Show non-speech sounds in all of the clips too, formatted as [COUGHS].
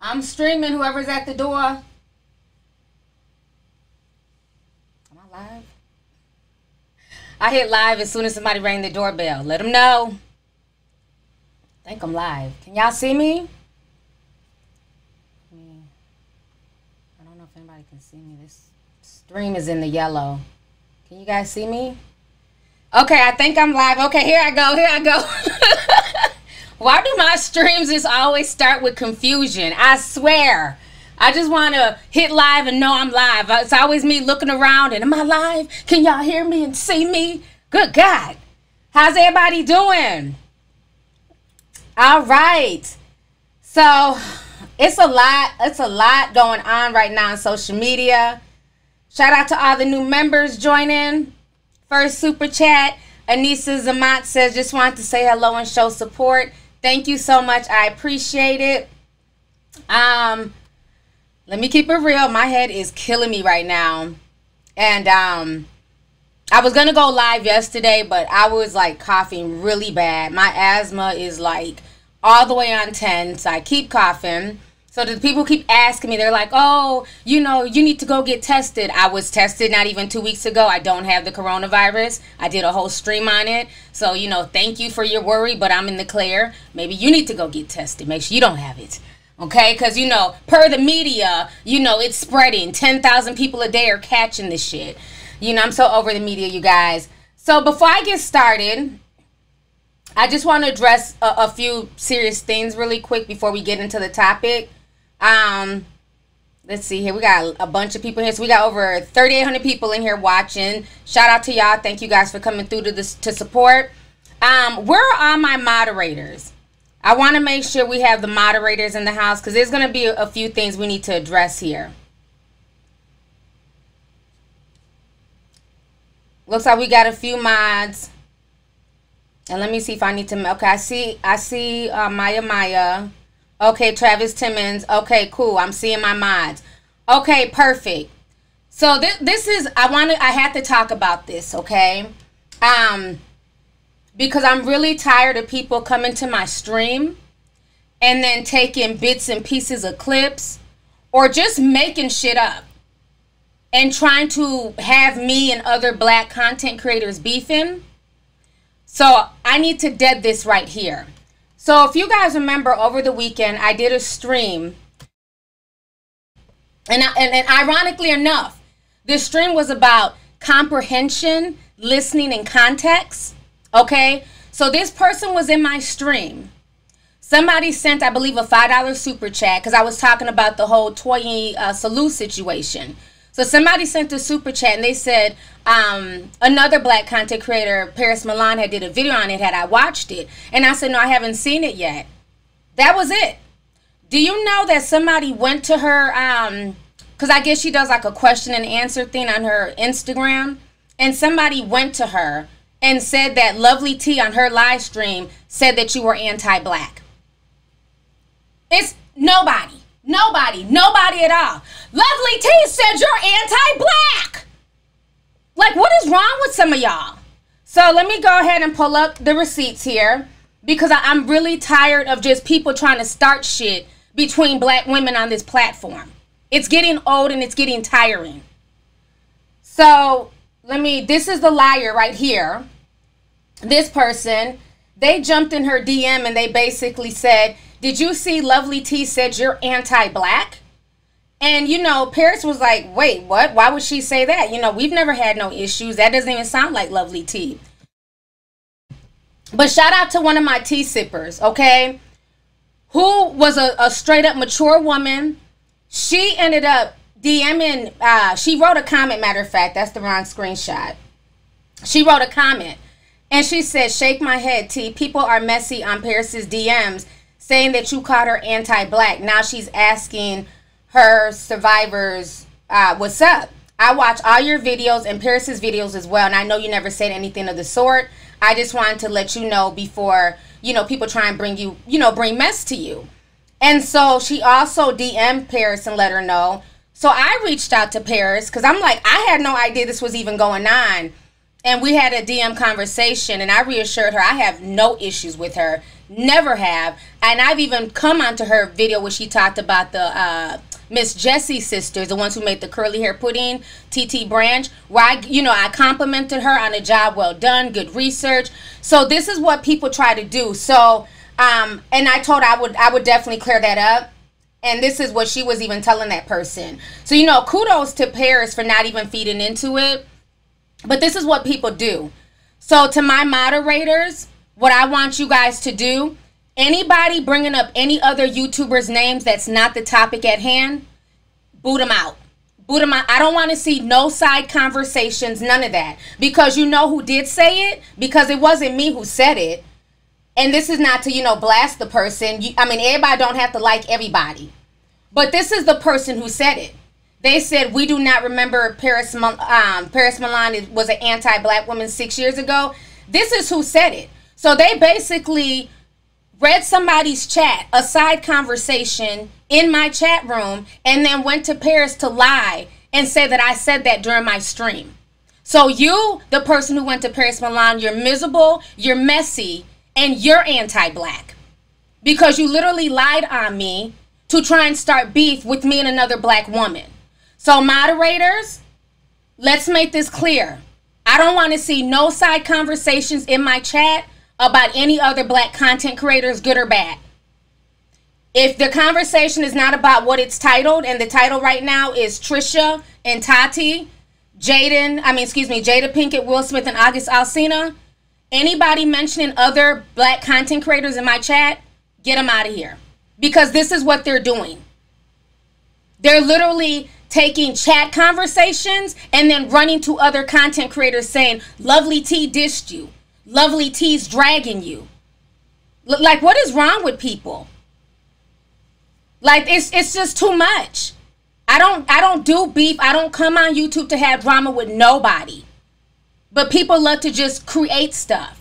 I'm streaming. Whoever's at the door. Am I live? I hit live as soon as somebody rang the doorbell. Let them know. I think I'm live. Can y'all see me? I don't know if anybody can see me. This stream is in the yellow. Can you guys see me? Okay, I think I'm live. Okay, here I go. Here I go. [LAUGHS] Why do my streams just always start with confusion? I swear. I just want to hit live and know I'm live. It's always me looking around and am I live? Can y'all hear me and see me? Good God. How's everybody doing? All right. So it's a lot. It's a lot going on right now on social media. Shout out to all the new members joining. First super chat. Anissa Zamat says, just wanted to say hello and show support. Thank you so much. I appreciate it. Um, let me keep it real. My head is killing me right now. And um I was gonna go live yesterday, but I was like coughing really bad. My asthma is like all the way on 10, so I keep coughing. So the people keep asking me, they're like, oh, you know, you need to go get tested. I was tested not even two weeks ago. I don't have the coronavirus. I did a whole stream on it. So, you know, thank you for your worry, but I'm in the clear. Maybe you need to go get tested. Make sure you don't have it. Okay? Because, you know, per the media, you know, it's spreading. 10,000 people a day are catching this shit. You know, I'm so over the media, you guys. So before I get started, I just want to address a, a few serious things really quick before we get into the topic. Um, let's see here. We got a bunch of people here. So we got over 3,800 people in here watching. Shout out to y'all. Thank you guys for coming through to this to support. Um, where are my moderators? I want to make sure we have the moderators in the house because there's going to be a, a few things we need to address here. Looks like we got a few mods. And let me see if I need to. Okay, I see. I see uh, Maya Maya. Okay, Travis Timmons. Okay, cool. I'm seeing my mods. Okay, perfect. So this this is I wanted I had to talk about this, okay? Um because I'm really tired of people coming to my stream and then taking bits and pieces of clips or just making shit up and trying to have me and other black content creators beefing. So I need to dead this right here. So if you guys remember over the weekend, I did a stream. And, I, and, and ironically enough, this stream was about comprehension, listening, and context. Okay? So this person was in my stream. Somebody sent, I believe, a $5 super chat because I was talking about the whole Toyin uh, Salau situation. So somebody sent a super chat and they said um, another black content creator, Paris Milan, had did a video on it. Had I watched it? And I said, no, I haven't seen it yet. That was it. Do you know that somebody went to her? Um, because I guess she does like a question and answer thing on her Instagram, and somebody went to her and said that Lovely T on her live stream said that you were anti-black. It's nobody. Nobody, nobody at all. Lovely T said you're anti-black. Like, what is wrong with some of y'all? So let me go ahead and pull up the receipts here because I, am really tired of just people trying to start shit between black women on this platform. It's getting old and it's getting tiring. So let me, this is the liar right here. This person, they jumped in her DM and they basically said, did you see Lovely T said you're anti-black? And you know, Paris was like, "Wait, what? Why would she say that? You know, we've never had no issues. That doesn't even sound like Lovely T." But shout out to one of my tea sippers, okay? Who was a, a straight up mature woman. She ended up DMing, uh, she wrote a comment, matter of fact, that's the wrong screenshot. She wrote a comment and she said, Shake my head, T. People are messy on Paris's DMs saying that you called her anti-black. Now she's asking her survivors, uh, "What's up?" I watch all your videos and Paris's videos as well, and I know you never said anything of the sort. I just wanted to let you know before you know people try and bring you, you know, bring mess to you. And so she also DM'd Paris and let her know. So I reached out to Paris because I'm like, I had no idea this was even going on. and we had a DM conversation, and I reassured her I have no issues with her, never have, and I've even come onto her video where she talked about the uh, Miss Jessie sisters, the ones who made the curly hair pudding, Titi Branch, where I, you know, I complimented her on a job well done, good research. So this is what people try to do. So, um, and I told I would, I would definitely clear that up. And this is what she was even telling that person. So, you know, kudos to Paris for not even feeding into it but this is what people do. So, to my moderators, what I want you guys to do anybody bringing up any other YouTubers' names that's not the topic at hand, boot them out. Boot them out. I don't want to see no side conversations, none of that. Because you know who did say it? Because it wasn't me who said it. And this is not to, you know, blast the person. I mean, everybody don't have to like everybody. But this is the person who said it. They said we do not remember Paris. Um, Paris Milan was an anti-black woman six years ago. This is who said it. So they basically read somebody's chat, a side conversation in my chat room, and then went to Paris to lie and say that I said that during my stream. So you, the person who went to Paris Milan, you're miserable, you're messy, and you're anti-black because you literally lied on me to try and start beef with me and another black woman. So, moderators, let's make this clear. I don't want to see no side conversations in my chat about any other black content creators, good or bad. If the conversation is not about what it's titled, and the title right now is Trisha and Tati, Jaden, I mean, excuse me, Jada Pinkett, Will Smith, and August Alsina, anybody mentioning other black content creators in my chat, get them out of here. Because this is what they're doing. They're literally taking chat conversations and then running to other content creators saying, Lovely T dissed you. Lovely T's dragging you. Like, what is wrong with people? Like, it's, it's just too much. I don't I don't do beef. I don't come on YouTube to have drama with nobody. But people love to just create stuff.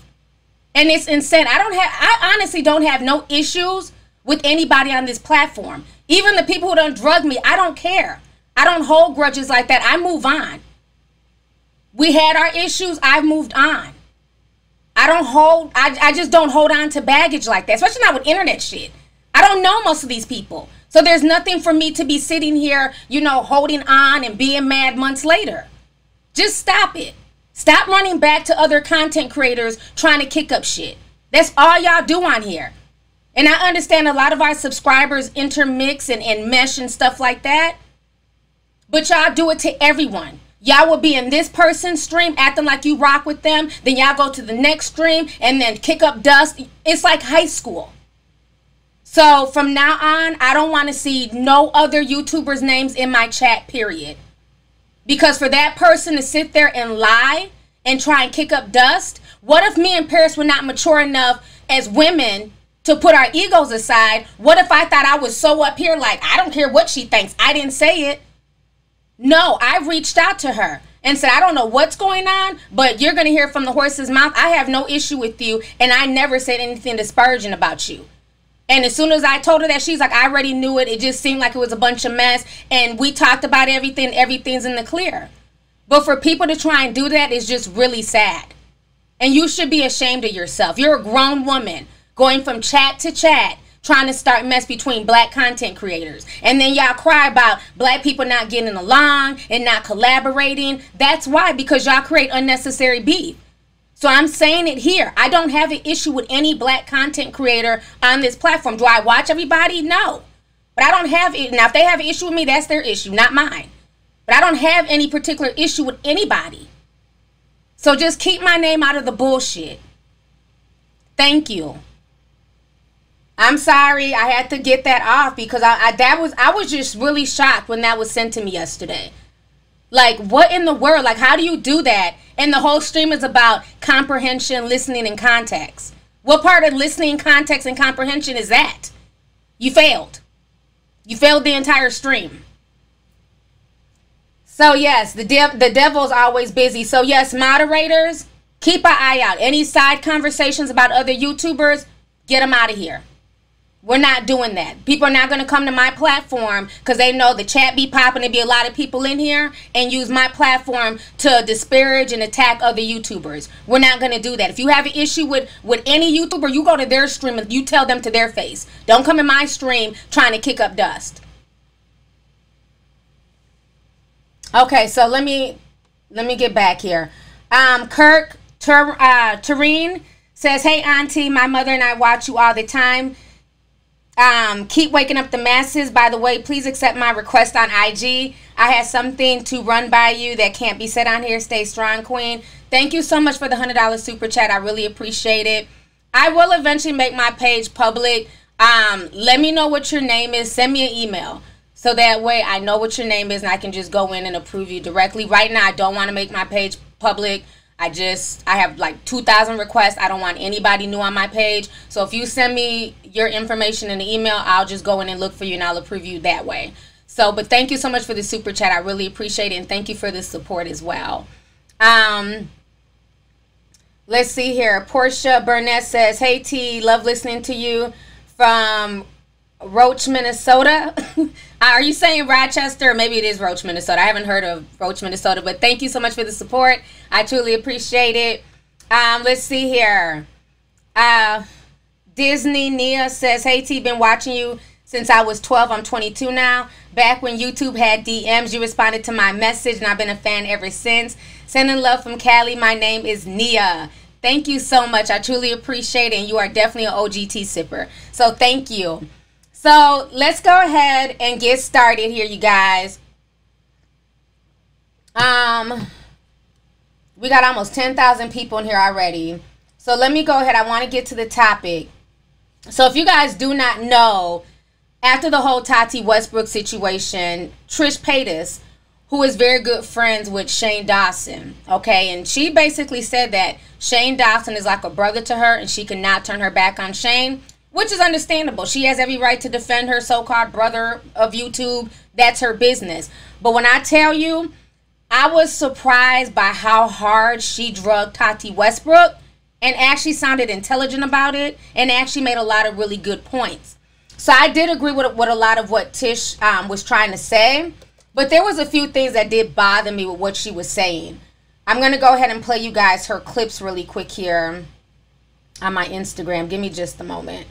And it's insane. I don't have I honestly don't have no issues with anybody on this platform. Even the people who don't drug me, I don't care. I don't hold grudges like that. I move on. We had our issues. I've moved on. I don't hold, I, I just don't hold on to baggage like that, especially not with internet shit. I don't know most of these people. So there's nothing for me to be sitting here, you know, holding on and being mad months later. Just stop it. Stop running back to other content creators trying to kick up shit. That's all y'all do on here. And I understand a lot of our subscribers intermix and, and mesh and stuff like that. But y'all do it to everyone. Y'all will be in this person's stream acting like you rock with them. Then y'all go to the next stream and then kick up dust. It's like high school. So from now on, I don't want to see no other YouTubers' names in my chat, period. Because for that person to sit there and lie and try and kick up dust, what if me and Paris were not mature enough as women to put our egos aside? What if I thought I was so up here, like, I don't care what she thinks, I didn't say it? No, I reached out to her and said, I don't know what's going on, but you're going to hear from the horse's mouth. I have no issue with you, and I never said anything disparaging about you. And as soon as I told her that, she's like, I already knew it. It just seemed like it was a bunch of mess. And we talked about everything. Everything's in the clear. But for people to try and do that is just really sad. And you should be ashamed of yourself. You're a grown woman going from chat to chat trying to start mess between black content creators. And then y'all cry about black people not getting along and not collaborating. That's why, because y'all create unnecessary beef. So I'm saying it here. I don't have an issue with any black content creator on this platform. Do I watch everybody? No. But I don't have it. Now, if they have an issue with me, that's their issue, not mine. But I don't have any particular issue with anybody. So just keep my name out of the bullshit. Thank you. I'm sorry I had to get that off because I, I that was I was just really shocked when that was sent to me yesterday. Like what in the world? Like how do you do that? And the whole stream is about comprehension, listening, and context. What part of listening, context, and comprehension is that? You failed. You failed the entire stream. So yes, the dev- the devil's always busy. So yes, moderators, keep an eye out. Any side conversations about other YouTubers, get them out of here. We're not doing that. People are not going to come to my platform because they know the chat be popping. There be a lot of people in here and use my platform to disparage and attack other YouTubers. We're not going to do that. If you have an issue with with any YouTuber, you go to their stream and you tell them to their face. Don't come in my stream trying to kick up dust. Okay, so let me let me get back here. Um, Kirk Ter, uh, says, "Hey, Auntie, my mother and I watch you all the time." Um, keep waking up the masses. By the way, please accept my request on IG. I have something to run by you that can't be said on here. Stay strong, Queen. Thank you so much for the $100 super chat. I really appreciate it. I will eventually make my page public. Um, let me know what your name is. Send me an email. So that way I know what your name is and I can just go in and approve you directly. Right now, I don't want to make my page public. I just I have like 2,000 requests. I don't want anybody new on my page. So if you send me your information in the email, I'll just go in and look for you and I'll approve you that way. So, but thank you so much for the super chat. I really appreciate it and thank you for the support as well. Um, let's see here. Portia Burnett says, "Hey T, love listening to you from Roach, Minnesota. [LAUGHS] Are you saying Rochester? Maybe it is Roach, Minnesota. I haven't heard of Roach, Minnesota, but thank you so much for the support. I truly appreciate it. Um, let's see here. Uh, Disney Nia says, Hey T, been watching you since I was 12. I'm 22 now. Back when YouTube had DMs, you responded to my message, and I've been a fan ever since. Sending love from Cali. My name is Nia. Thank you so much. I truly appreciate it, and you are definitely an OGT sipper. So thank you. So let's go ahead and get started here, you guys. Um, we got almost 10,000 people in here already. So let me go ahead. I want to get to the topic. So if you guys do not know, after the whole Tati Westbrook situation, Trish Paytas, who is very good friends with Shane Dawson, okay, and she basically said that Shane Dawson is like a brother to her and she cannot turn her back on Shane which is understandable. She has every right to defend her so called brother of YouTube. That's her business. But when I tell you, I was surprised by how hard she drugged Tati Westbrook and actually sounded intelligent about it and actually made a lot of really good points. So I did agree with, with a lot of what Tish um, was trying to say, but there was a few things that did bother me with what she was saying. I'm going to go ahead and play you guys her clips really quick here on my Instagram. Give me just a moment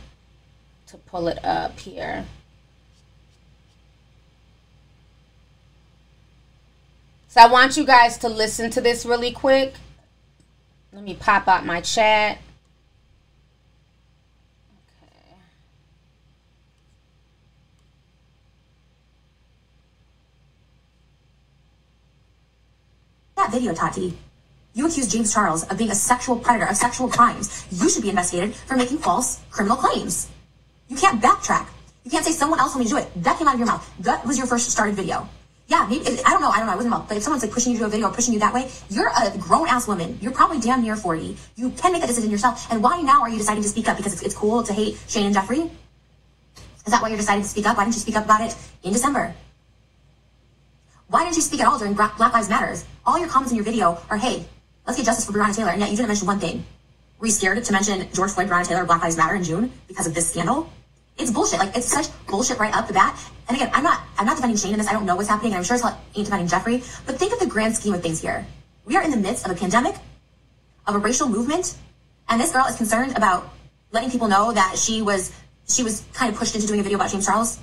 to pull it up here. So I want you guys to listen to this really quick. Let me pop out my chat. That video, Tati. You accused James Charles of being a sexual predator of sexual crimes. You should be investigated for making false criminal claims. You can't backtrack. You can't say someone else told me to do it. That came out of your mouth. That was your first started video. Yeah, maybe I don't know. I don't know. I wasn't about. But if someone's like pushing you to a video pushing you that way, you're a grown ass woman. You're probably damn near forty. You can make that decision yourself. And why now are you deciding to speak up? Because it's, it's cool to hate Shane and Jeffree. Is that why you're deciding to speak up? Why didn't you speak up about it in December? Why didn't you speak at all during Black Lives Matters? All your comments in your video are, "Hey, let's get justice for Breonna Taylor," and yet you didn't mention one thing. Were you scared to mention George Floyd, Breonna Taylor, Black Lives Matter in June because of this scandal? It's bullshit. Like it's such bullshit right up the bat. And again, I'm not I'm not defending Shane in this. I don't know what's happening, and I'm sure it's not ain't defending Jeffree. But think of the grand scheme of things here. We are in the midst of a pandemic, of a racial movement, and this girl is concerned about letting people know that she was she was kind of pushed into doing a video about James Charles.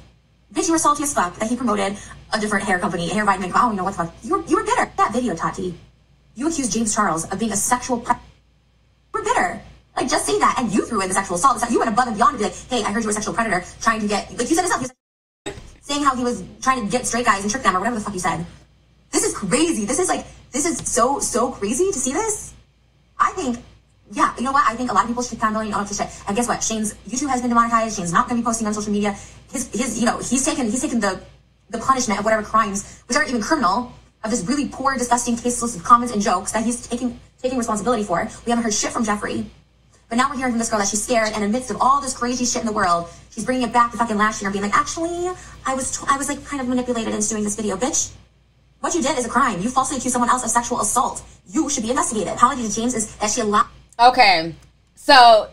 Bitch, you were salty as fuck that he promoted a different hair company, hair vitamin. Oh, you know what the fuck? You were you were bitter. That video, Tati. You accused James Charles of being a sexual. Pre- we're bitter. Like, just say that. And you threw in the sexual assault. You went above and beyond to be like, hey, I heard you were a sexual predator trying to get, like, you said yourself, saying how he was trying to get straight guys and trick them or whatever the fuck you said. This is crazy. This is like, this is so, so crazy to see this. I think, yeah, you know what? I think a lot of people should and all this shit. And guess what? Shane's YouTube has been demonetized. Shane's not going to be posting on social media. His, his, you know, he's taken, he's taken the, the punishment of whatever crimes, which aren't even criminal, of this really poor, disgusting, tasteless of comments and jokes that he's taking, taking responsibility for. We haven't heard shit from Jeffree. But now we're hearing from this girl that she's scared, and in the midst of all this crazy shit in the world, she's bringing it back to fucking last year and being like, actually, I was, I was like kind of manipulated into doing this video, bitch. What you did is a crime. You falsely accused someone else of sexual assault. You should be investigated. Apology to James is that she allowed. Okay, so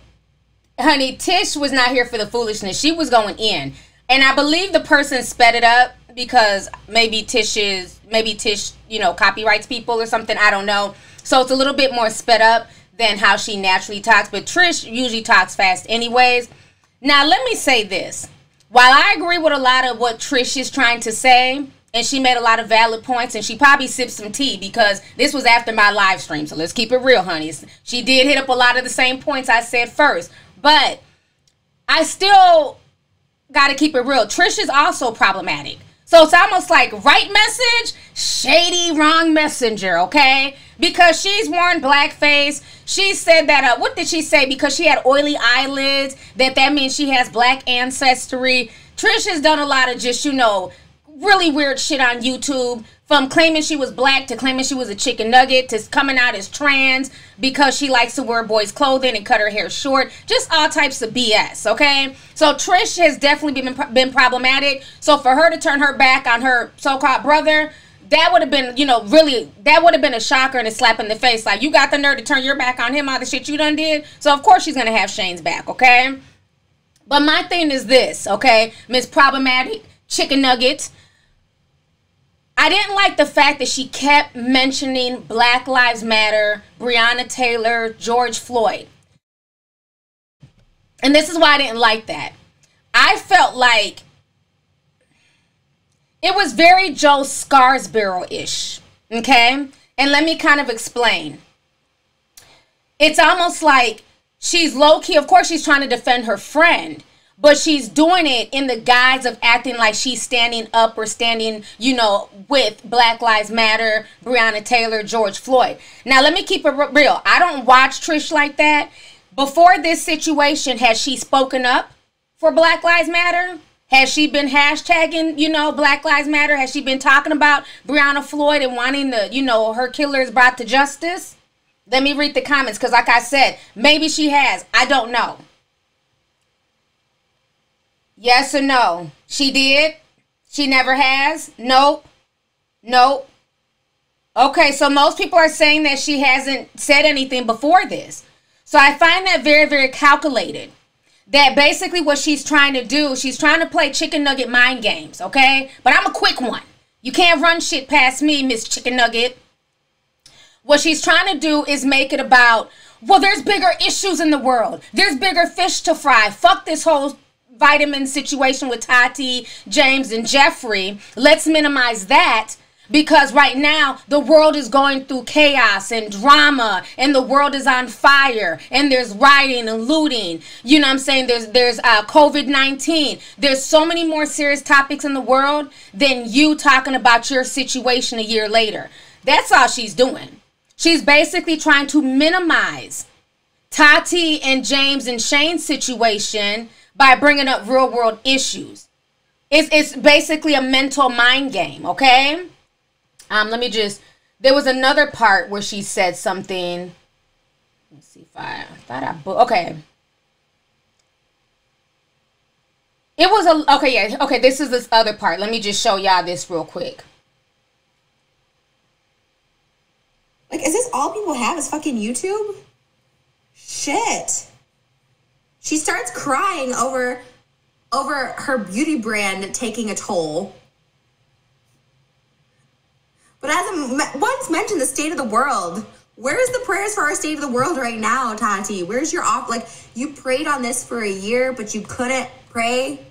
honey, Tish was not here for the foolishness. She was going in. And I believe the person sped it up because maybe Tish is maybe Tish, you know, copyrights people or something. I don't know. So it's a little bit more sped up than how she naturally talks. But Trish usually talks fast anyways. Now let me say this. While I agree with a lot of what Trish is trying to say, and she made a lot of valid points, and she probably sipped some tea because this was after my live stream. So let's keep it real, honey. She did hit up a lot of the same points I said first, but I still got to keep it real. Trish is also problematic. So it's almost like right message, shady wrong messenger, okay? Because she's worn blackface. She said that uh, what did she say? Because she had oily eyelids, that that means she has black ancestry. Trish has done a lot of just, you know, really weird shit on YouTube from claiming she was black to claiming she was a chicken nugget to coming out as trans because she likes to wear boys' clothing and cut her hair short. Just all types of BS, okay? So Trish has definitely been, been problematic. So for her to turn her back on her so called brother, that would have been, you know, really, that would have been a shocker and a slap in the face. Like, you got the nerve to turn your back on him, all the shit you done did. So, of course, she's to have Shane's back, okay? But my thing is this, okay? Miss Problematic Chicken Nuggets I didn't like the fact that she kept mentioning Black Lives Matter, Breonna Taylor, George Floyd. And this is why I didn't like that. I felt like it was very Joe Scarborough ish. Okay? And let me kind of explain. It's almost like she's low key, of course, she's trying to defend her friend but she's doing it in the guise of acting like she's standing up or standing, you know, with Black Lives Matter, Breonna Taylor, George Floyd. Now, let me keep it real. I don't watch Trish like that. Before this situation, has she spoken up for Black Lives Matter? Has she been hashtagging, you know, Black Lives Matter? Has she been talking about Breonna Floyd and wanting the, you know, her killers brought to justice? Let me read the comments because, like I said, maybe she has. I don't know. Yes or no? She did? She never has? Nope. Nope. Okay, so most people are saying that she hasn't said anything before this. So I find that very, very calculated. That basically what she's trying to do, she's trying to play chicken nugget mind games, okay? But I'm a quick one. You can't run shit past me, Miss Chicken Nugget. What she's trying to do is make it about, well, there's bigger issues in the world. There's bigger fish to fry. Fuck this whole vitamin situation with Tati, James, and Jeffree. Let's minimize that because right now the world is going through chaos and drama and the world is on fire and there's rioting and looting. You know what i'm saying? There's there's uh, covid-19 there's so many more serious topics in the world than you talking about your situation a year later. That's all she's doing. She's basically trying to minimize tati and james and shane's situation by bringing up real world issues. It's, it's basically a mental mind game, okay? Um, let me just, there was another part where she said something. Let's see if I, I thought I, okay. It was a, okay, yeah, okay, this is this other part. Let me just show y'all this real quick. Like, is this all people have is fucking YouTube? Shit. She starts crying over over her beauty brand taking a toll. But as I once mentioned, the state of the world. Where's the prayers for our state of the world right now, Tati? Where's your off? Like you prayed on this for a year, but you couldn't pray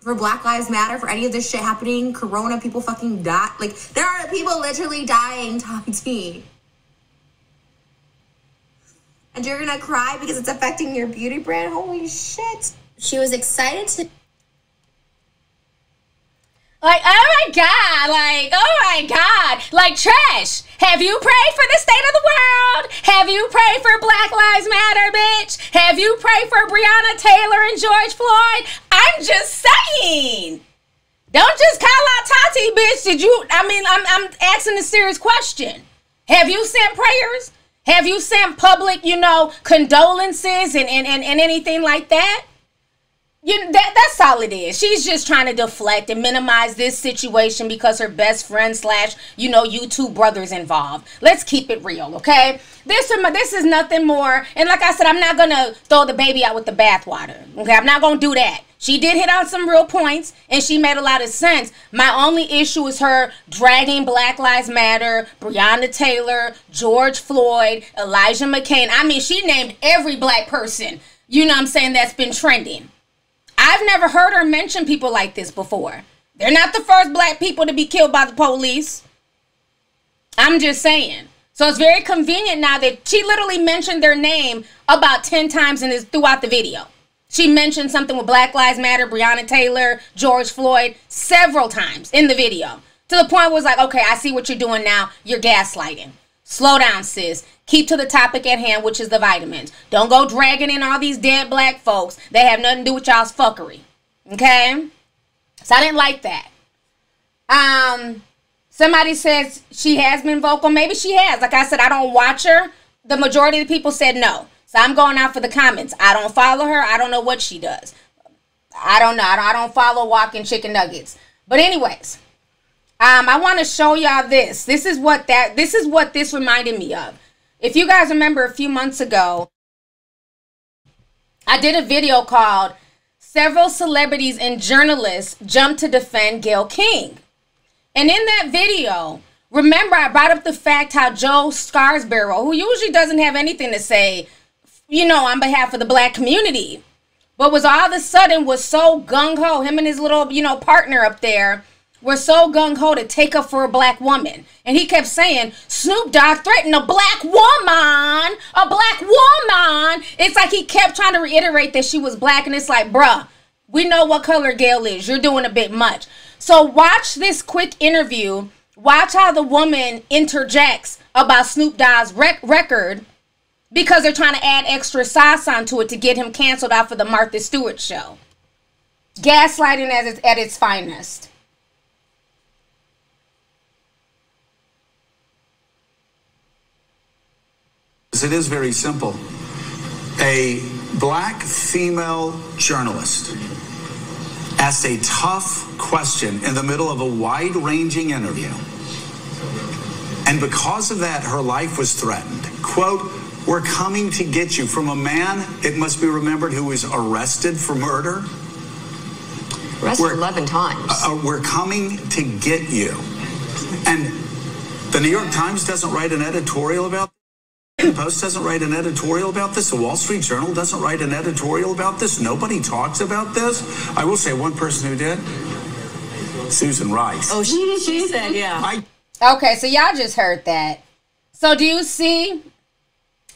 for Black Lives Matter, for any of this shit happening. Corona, people fucking die. Like there are people literally dying, Tati and you're gonna cry because it's affecting your beauty brand. Holy shit. She was excited to like, oh my God, like, oh my God, like, trash. Have you prayed for the state of the world? Have you prayed for Black Lives Matter, bitch? Have you prayed for Breonna Taylor and George Floyd? I'm just saying. Don't just call out Tati, bitch. Did you, I mean, I'm, I'm asking a serious question. Have you sent prayers? Have you sent public, you know, condolences and, and, and, and anything like that? You know, that that's all it is. She's just trying to deflect and minimize this situation because her best friend slash you know you two brothers involved. Let's keep it real, okay? This this is nothing more. And like I said, I'm not gonna throw the baby out with the bathwater. Okay, I'm not gonna do that. She did hit on some real points and she made a lot of sense. My only issue is her dragging Black Lives Matter, Breonna Taylor, George Floyd, Elijah McClain. I mean, she named every black person, you know I'm saying, that's been trending. I've never heard her mention people like this before. They're not the first black people to be killed by the police. I'm just saying. So it's very convenient now that she literally mentioned their name about 10 times in this throughout the video. She mentioned something with Black Lives Matter, Breonna Taylor, George Floyd several times in the video. To the point was like, okay, I see what you're doing now. You're gaslighting. Slow down, sis. Keep to the topic at hand, which is the vitamins. Don't go dragging in all these dead black folks They have nothing to do with y'all's fuckery. Okay? So I didn't like that. Um, somebody says she has been vocal. Maybe she has. Like I said, I don't watch her. The majority of the people said no. So I'm going out for the comments. I don't follow her. I don't know what she does. I don't know. I don't, I don't follow walking chicken nuggets. But anyways, um, I want to show y'all this. This is what that this is what this reminded me of. If you guys remember a few months ago, I did a video called Several Celebrities and Journalists Jump to Defend Gayle King. And in that video, remember I brought up the fact how Joe Scarborough, who usually doesn't have anything to say, you know, on behalf of the black community, but was all of a sudden was so gung ho, him and his little, you know, partner up there were so gung ho to take up for a black woman. And he kept saying, Snoop Dogg threatened a black woman, a black woman. It's like he kept trying to reiterate that she was black. And it's like, bruh, we know what color Gayle is. You're doing a bit much. So watch this quick interview. Watch how the woman interjects about Snoop Dogg's rec- record because they're trying to add extra sauce onto it to get him canceled off of the Martha Stewart show. Gaslighting at its, at its finest. It is very simple. A black female journalist asked a tough question in the middle of a wide ranging interview. And because of that, her life was threatened. Quote, we're coming to get you from a man, it must be remembered, who was arrested for murder. Arrested we're, 11 times. Uh, we're coming to get you. And the New York Times doesn't write an editorial about the Post doesn't write an editorial about this. The Wall Street Journal doesn't write an editorial about this. Nobody talks about this. I will say one person who did Susan Rice. Oh, she, she said, yeah. I, okay, so y'all just heard that. So do you see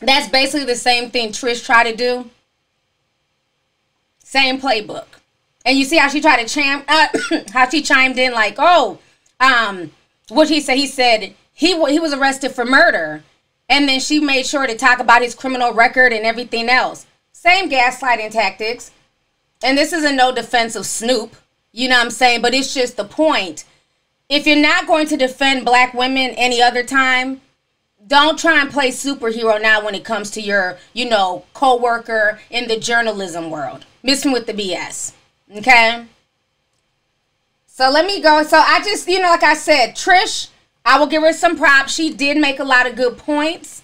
that's basically the same thing Trish tried to do? Same playbook. And you see how she tried to chime, uh, [COUGHS] how she chimed in like, oh, um, what he said? He said he he was arrested for murder and then she made sure to talk about his criminal record and everything else. Same gaslighting tactics. And this is a no defense of Snoop. You know what I'm saying? But it's just the point. If you're not going to defend black women any other time, don't try and play superhero now when it comes to your, you know, co-worker in the journalism world. Missing with the BS. Okay? So let me go. So I just, you know, like I said, Trish I will give her some props. She did make a lot of good points,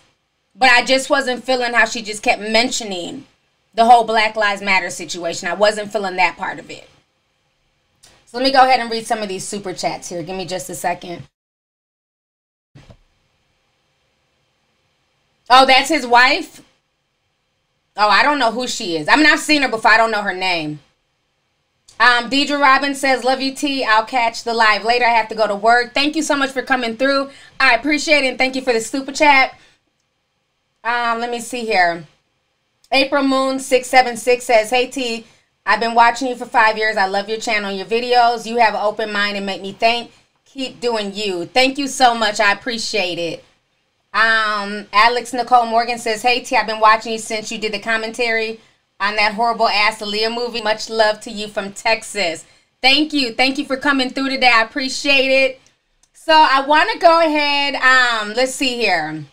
but I just wasn't feeling how she just kept mentioning the whole Black Lives Matter situation. I wasn't feeling that part of it. So let me go ahead and read some of these super chats here. Give me just a second. Oh, that's his wife? Oh, I don't know who she is. I mean, I've seen her before. I don't know her name. Um, Deidre Robbins says, Love you, T. I'll catch the live later. I have to go to work. Thank you so much for coming through. I appreciate it. And thank you for the super chat. Um, let me see here. April Moon 676 says, Hey, T. I've been watching you for five years. I love your channel and your videos. You have an open mind and make me think. Keep doing you. Thank you so much. I appreciate it. Um, Alex Nicole Morgan says, Hey, T. I've been watching you since you did the commentary on that horrible ass Aaliyah movie. Much love to you from Texas. Thank you. Thank you for coming through today. I appreciate it. So I want to go ahead. Um, let's see here.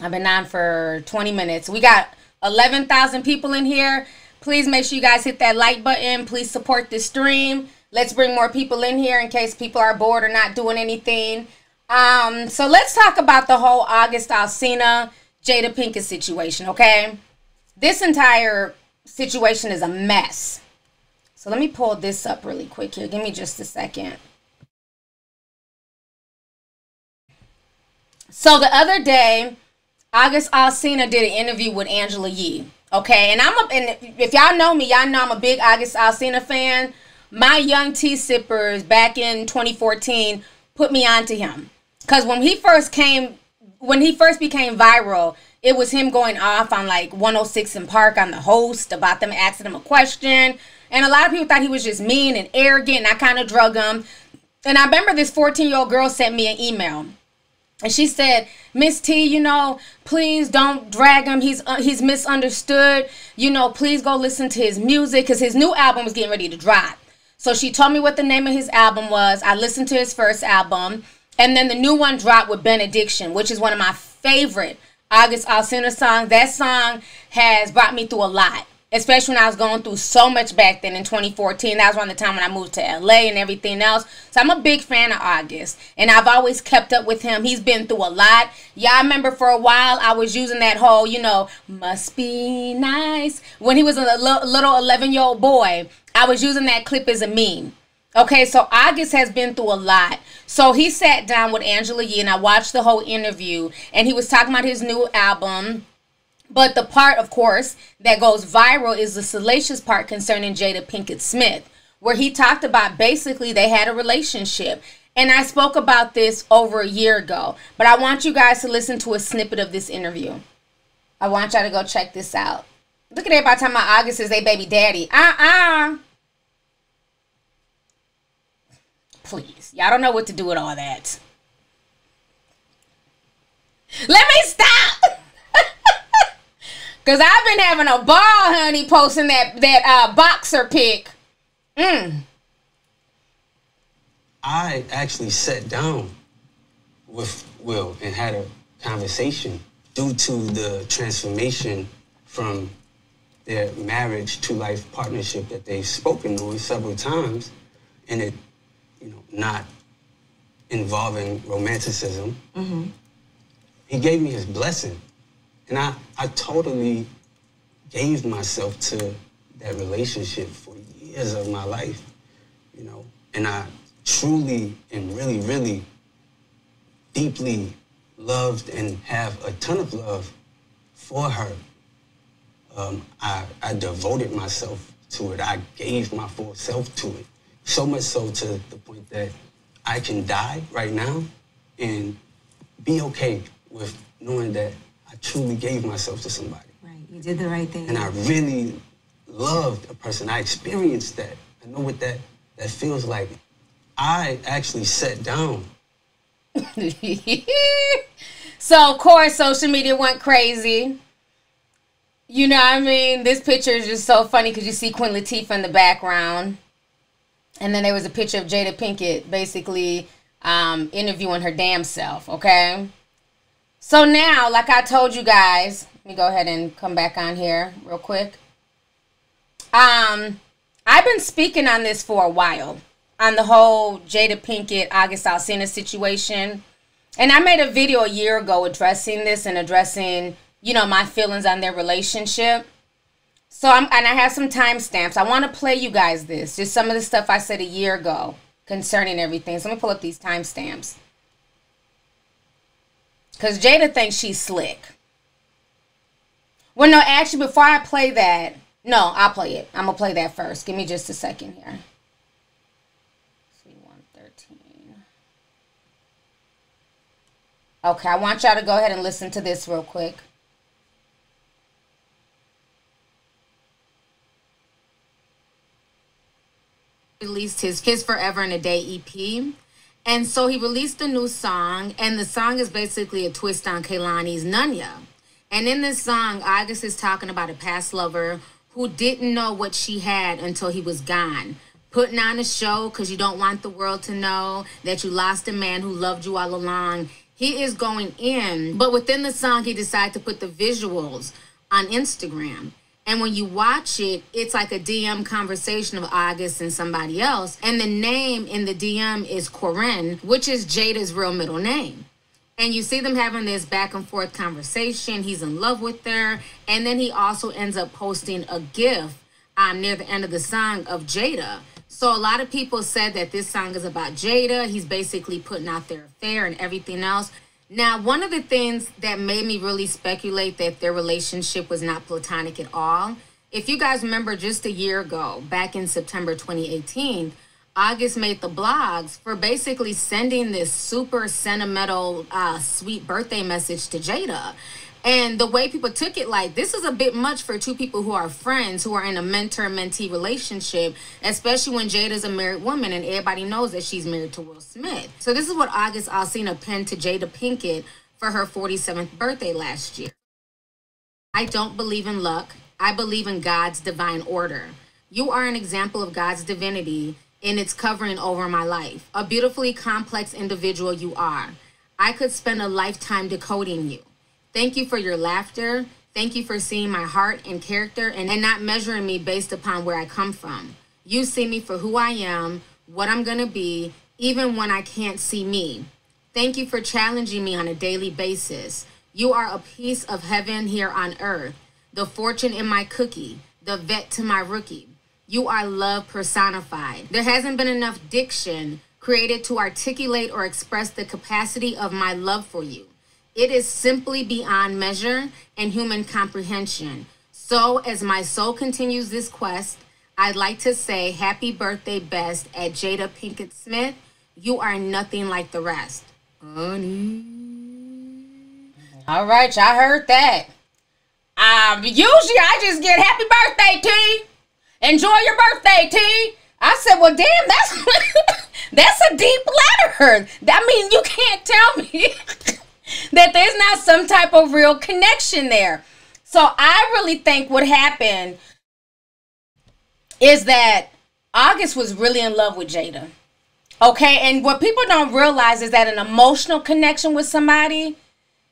I've been on for 20 minutes. We got 11,000 people in here. Please make sure you guys hit that like button. Please support this stream. Let's bring more people in here in case people are bored or not doing anything. Um, so let's talk about the whole August Alsina Jada Pinkett situation, okay? This entire situation is a mess. So let me pull this up really quick here. Give me just a second. So the other day, August Alsina did an interview with Angela Yee. Okay, and I'm a, and if y'all know me, y'all know I'm a big August Alsina fan. My young tea sippers back in 2014 put me onto him. Cause when he first came, when he first became viral, it was him going off on like 106 & Park on the host about them asking him a question. And a lot of people thought he was just mean and arrogant, and I kind of drug him. And I remember this 14 year old girl sent me an email. And she said, Miss T, you know, please don't drag him. He's uh, he's misunderstood. You know, please go listen to his music because his new album was getting ready to drop. So she told me what the name of his album was. I listened to his first album. And then the new one dropped with Benediction, which is one of my favorite August Alsina song. That song has brought me through a lot, especially when I was going through so much back then in 2014. That was around the time when I moved to LA and everything else. So I'm a big fan of August, and I've always kept up with him. He's been through a lot. Y'all remember for a while I was using that whole, you know, must be nice. When he was a little 11 year old boy, I was using that clip as a meme. Okay, so August has been through a lot. So he sat down with Angela Yee and I watched the whole interview and he was talking about his new album. But the part, of course, that goes viral is the salacious part concerning Jada Pinkett Smith, where he talked about basically they had a relationship. And I spoke about this over a year ago. But I want you guys to listen to a snippet of this interview. I want y'all to go check this out. Look at everybody talking about August is their baby daddy. Uh-uh. Please. Y'all don't know what to do with all that. Let me stop. [LAUGHS] Cause I've been having a ball, honey, posting that that uh, boxer pic. Mm. I actually sat down with Will and had a conversation due to the transformation from their marriage to life partnership that they've spoken on several times, and it you know, not involving romanticism. Mm-hmm. He gave me his blessing. And I, I totally gave myself to that relationship for years of my life, you know. And I truly and really, really deeply loved and have a ton of love for her. Um, I, I devoted myself to it. I gave my full self to it. So much so to the point that I can die right now and be okay with knowing that I truly gave myself to somebody. Right, you did the right thing. And I really loved a person. I experienced that. I know what that, that feels like. I actually sat down. [LAUGHS] so, of course, social media went crazy. You know what I mean? This picture is just so funny because you see Queen Latifah in the background. And then there was a picture of Jada Pinkett basically um, interviewing her damn self, okay? So now, like I told you guys, let me go ahead and come back on here real quick. Um, I've been speaking on this for a while, on the whole Jada Pinkett, August Alsina situation. And I made a video a year ago addressing this and addressing, you know, my feelings on their relationship. So I'm and I have some timestamps. I want to play you guys this. Just some of the stuff I said a year ago concerning everything. So let me pull up these timestamps. Cause Jada thinks she's slick. Well, no, actually, before I play that, no, I'll play it. I'm gonna play that first. Give me just a second here. Okay, I want y'all to go ahead and listen to this real quick. Released his Kiss Forever in a Day EP. And so he released a new song, and the song is basically a twist on Kehlani's Nunya. And in this song, August is talking about a past lover who didn't know what she had until he was gone. Putting on a show because you don't want the world to know that you lost a man who loved you all along. He is going in, but within the song, he decided to put the visuals on Instagram. And when you watch it, it's like a DM conversation of August and somebody else. And the name in the DM is Koren, which is Jada's real middle name. And you see them having this back and forth conversation. He's in love with her. And then he also ends up posting a GIF um, near the end of the song of Jada. So a lot of people said that this song is about Jada. He's basically putting out their affair and everything else. Now, one of the things that made me really speculate that their relationship was not platonic at all, if you guys remember just a year ago, back in September 2018, August made the blogs for basically sending this super sentimental, uh, sweet birthday message to Jada. And the way people took it, like, this is a bit much for two people who are friends, who are in a mentor mentee relationship, especially when Jada's a married woman and everybody knows that she's married to Will Smith. So, this is what August Alsina penned to Jada Pinkett for her 47th birthday last year. I don't believe in luck, I believe in God's divine order. You are an example of God's divinity in its covering over my life. A beautifully complex individual you are. I could spend a lifetime decoding you. Thank you for your laughter. Thank you for seeing my heart and character and, and not measuring me based upon where I come from. You see me for who I am, what I'm going to be, even when I can't see me. Thank you for challenging me on a daily basis. You are a piece of heaven here on earth, the fortune in my cookie, the vet to my rookie. You are love personified. There hasn't been enough diction created to articulate or express the capacity of my love for you. It is simply beyond measure and human comprehension. So, as my soul continues this quest, I'd like to say happy birthday best at Jada Pinkett Smith. You are nothing like the rest. Honey. All right, y'all heard that. Um, usually I just get happy birthday, T. Enjoy your birthday, T. I said, well, damn, that's [LAUGHS] that's a deep letter. I mean, you can't tell me [LAUGHS] that there's not some type of real connection there. So I really think what happened is that August was really in love with Jada. Okay, and what people don't realize is that an emotional connection with somebody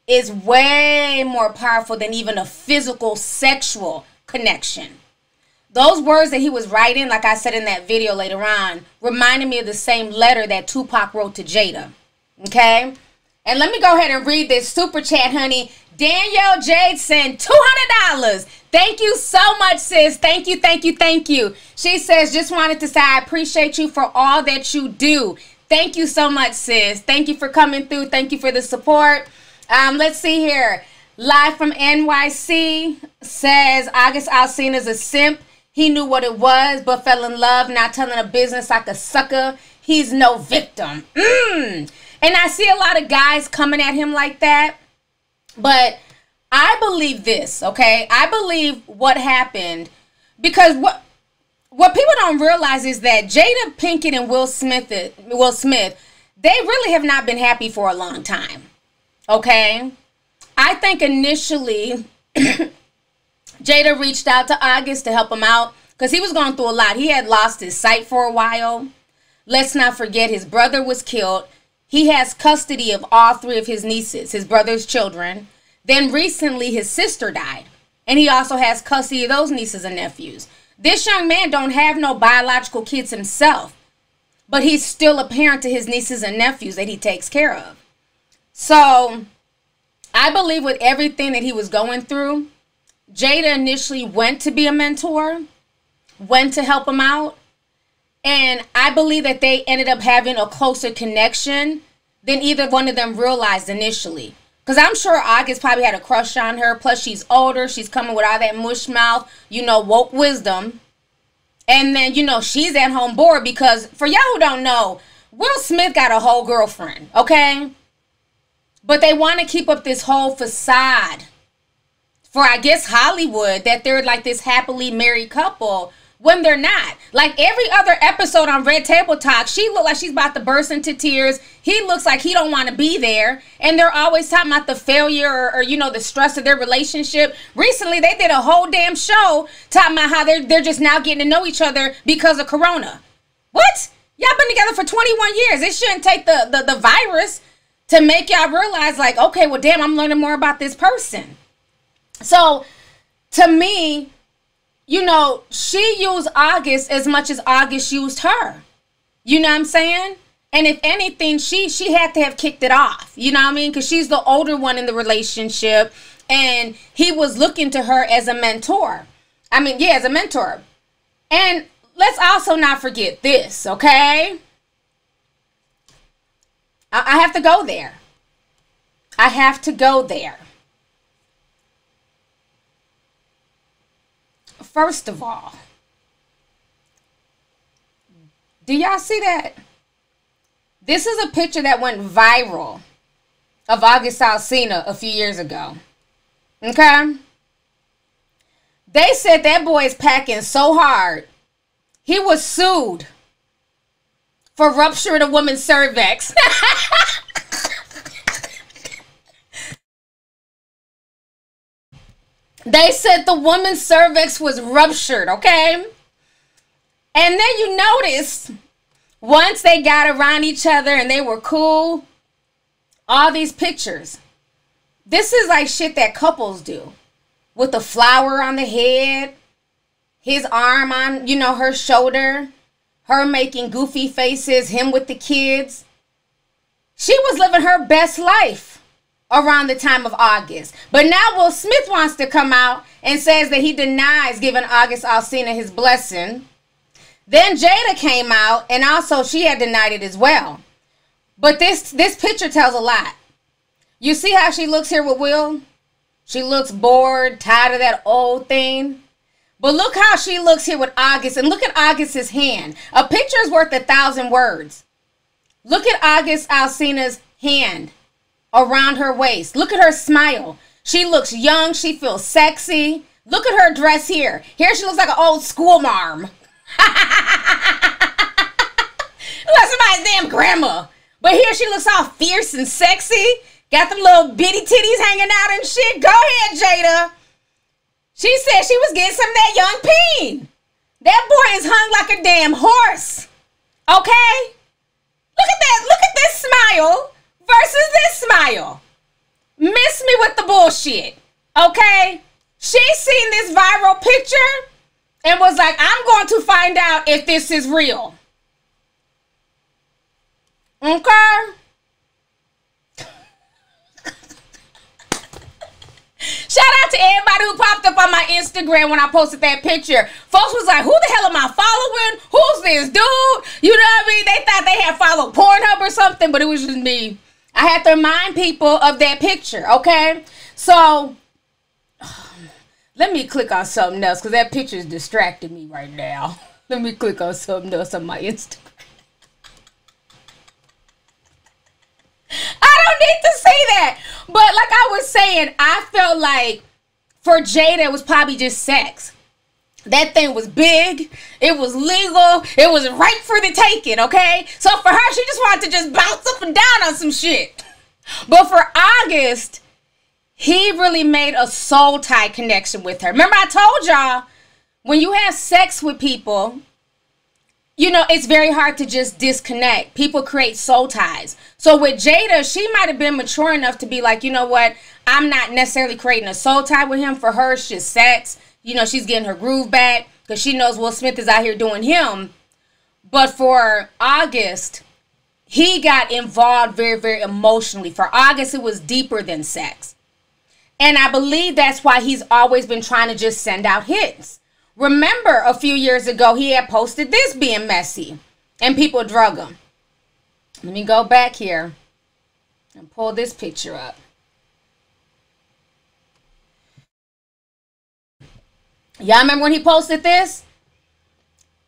is way more powerful than even a physical sexual connection. Those words that he was writing, like I said in that video later on, reminded me of the same letter that Tupac wrote to Jada. Okay? And let me go ahead and read this super chat, honey. Danielle Jade sent $200. Thank you so much, sis. Thank you, thank you, thank you. She says, just wanted to say I appreciate you for all that you do. Thank you so much, sis. Thank you for coming through. Thank you for the support. Um, let's see here. Live from NYC says August Alsina is a simp. He knew what it was, but fell in love, not telling a business like a sucker. He's no victim. Mmm. And I see a lot of guys coming at him like that. But I believe this, okay? I believe what happened because what what people don't realize is that Jada Pinkett and Will Smith Will Smith, they really have not been happy for a long time. Okay? I think initially [CLEARS THROAT] Jada reached out to August to help him out because he was going through a lot. He had lost his sight for a while. Let's not forget his brother was killed. He has custody of all three of his nieces, his brother's children. Then recently his sister died, and he also has custody of those nieces and nephews. This young man don't have no biological kids himself, but he's still a parent to his nieces and nephews that he takes care of. So, I believe with everything that he was going through, Jada initially went to be a mentor, went to help him out, and I believe that they ended up having a closer connection than either one of them realized initially. Because I'm sure August probably had a crush on her. Plus, she's older. She's coming with all that mush mouth, you know, woke wisdom. And then, you know, she's at home bored because, for y'all who don't know, Will Smith got a whole girlfriend, okay? But they want to keep up this whole facade for, I guess, Hollywood that they're like this happily married couple when they're not. Like every other episode on Red Table Talk, she looked like she's about to burst into tears. He looks like he don't want to be there. And they're always talking about the failure or, or, you know, the stress of their relationship. Recently, they did a whole damn show talking about how they're, they're just now getting to know each other because of Corona. What? Y'all been together for 21 years. It shouldn't take the, the, the virus to make y'all realize like, okay, well, damn, I'm learning more about this person. So to me, you know, she used August as much as August used her. You know what I'm saying? And if anything, she she had to have kicked it off. You know what I mean? Because she's the older one in the relationship, and he was looking to her as a mentor. I mean, yeah, as a mentor. And let's also not forget this, okay? I, I have to go there. I have to go there. First of all, do y'all see that? This is a picture that went viral of August Alsina a few years ago. Okay? They said that boy is packing so hard, he was sued for rupturing a woman's cervix. [LAUGHS] they said the woman's cervix was ruptured, okay? And then you notice once they got around each other and they were cool, all these pictures. This is like shit that couples do. With the flower on the head, his arm on, you know, her shoulder, her making goofy faces, him with the kids. She was living her best life around the time of August. But now Will Smith wants to come out and says that he denies giving August Alsina his blessing then Jada came out and also she had denied it as well. But this this picture tells a lot. You see how she looks here with Will? She looks bored, tired of that old thing. But look how she looks here with August and look at August's hand. A picture is worth a thousand words. Look at August Alsina's hand around her waist. Look at her smile. She looks young. She feels sexy. Look at her dress here. Here she looks like an old school marm. [LAUGHS] like somebody's damn grandma. But here she looks all fierce and sexy. Got them little bitty titties hanging out and shit. Go ahead, Jada. She said she was getting some of that young peen. That boy is hung like a damn horse. Okay? Look at that. Look at this smile versus this smile. Miss me with the bullshit. Okay? She seen this viral picture and was like, I'm going to find out if this is real. Okay? [LAUGHS] Shout out to everybody who popped up on my Instagram when I posted that picture. Folks was like, who the hell am I following? Who's this dude? You know what I mean? They thought they had followed Pornhub or something, but it was just me. I had to remind people of that picture, okay? So [SIGHS] let me click on something else because that picture is distracting me right now. [LAUGHS] Let me click on something else on my Instagram. [LAUGHS] I don't need to say that. But like I was saying, I felt like for Jada, it was probably just sex. That thing was big. It was legal. It was right for the taking, okay? So for her, she just wanted to just bounce up and down on some shit. But for August, he really made a soul tie connection with her. Remember, I told y'all when you have sex with people, you know, it's very hard to just disconnect. People create soul ties. So with Jada, she might have been mature enough to be like, you know what? I'm not necessarily creating a soul tie with him. For her, it's just sex. You know, she's getting her groove back because she knows Will Smith is out here doing him. But for August, he got involved very, very emotionally. For August, it was deeper than sex. And I believe that's why he's always been trying to just send out hits. Remember a few years ago, he had posted this being messy and people drug him. Let me go back here and pull this picture up. Y'all remember when he posted this?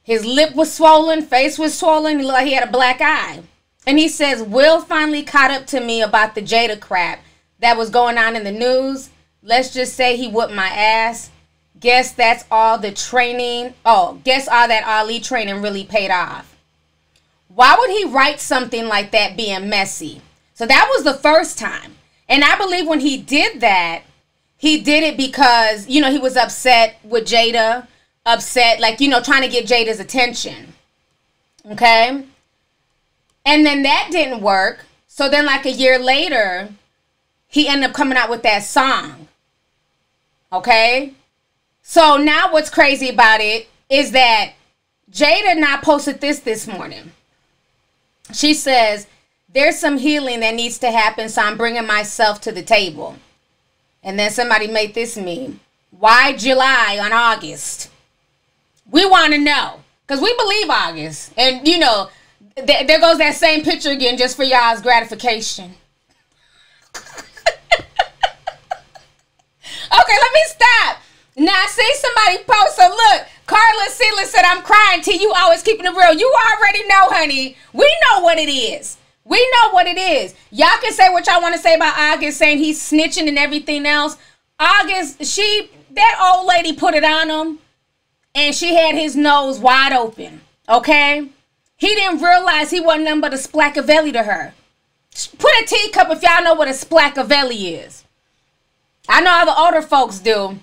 His lip was swollen, face was swollen, he looked like he had a black eye. And he says, Will finally caught up to me about the Jada crap that was going on in the news. Let's just say he whooped my ass. Guess that's all the training. Oh, guess all that Ali training really paid off. Why would he write something like that being messy? So that was the first time. And I believe when he did that, he did it because, you know, he was upset with Jada, upset, like, you know, trying to get Jada's attention. Okay? And then that didn't work. So then, like a year later, he ended up coming out with that song. Okay? So now what's crazy about it is that Jada not posted this this morning. She says, There's some healing that needs to happen, so I'm bringing myself to the table. And then somebody made this meme. Why July on August? We want to know. Because we believe August. And, you know, th- there goes that same picture again just for y'all's gratification. [LAUGHS] okay, let me stop. Now, I see somebody post so look, Carla Sealand said, I'm crying to you, always keeping it real. You already know, honey. We know what it is. We know what it is. Y'all can say what y'all want to say about August, saying he's snitching and everything else. August, she, that old lady put it on him, and she had his nose wide open. Okay? He didn't realize he wasn't nothing but a splackavelli to her. Put a teacup if y'all know what a splackavelli is. I know all the older folks do.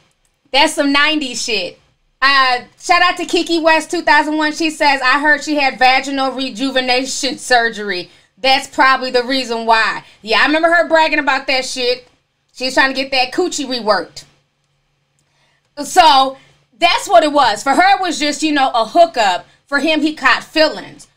That's some 90s shit. Uh, shout out to Kiki West 2001. She says, I heard she had vaginal rejuvenation [LAUGHS] surgery. That's probably the reason why. Yeah, I remember her bragging about that shit. She's trying to get that coochie reworked. So that's what it was. For her, it was just, you know, a hookup. For him, he caught feelings.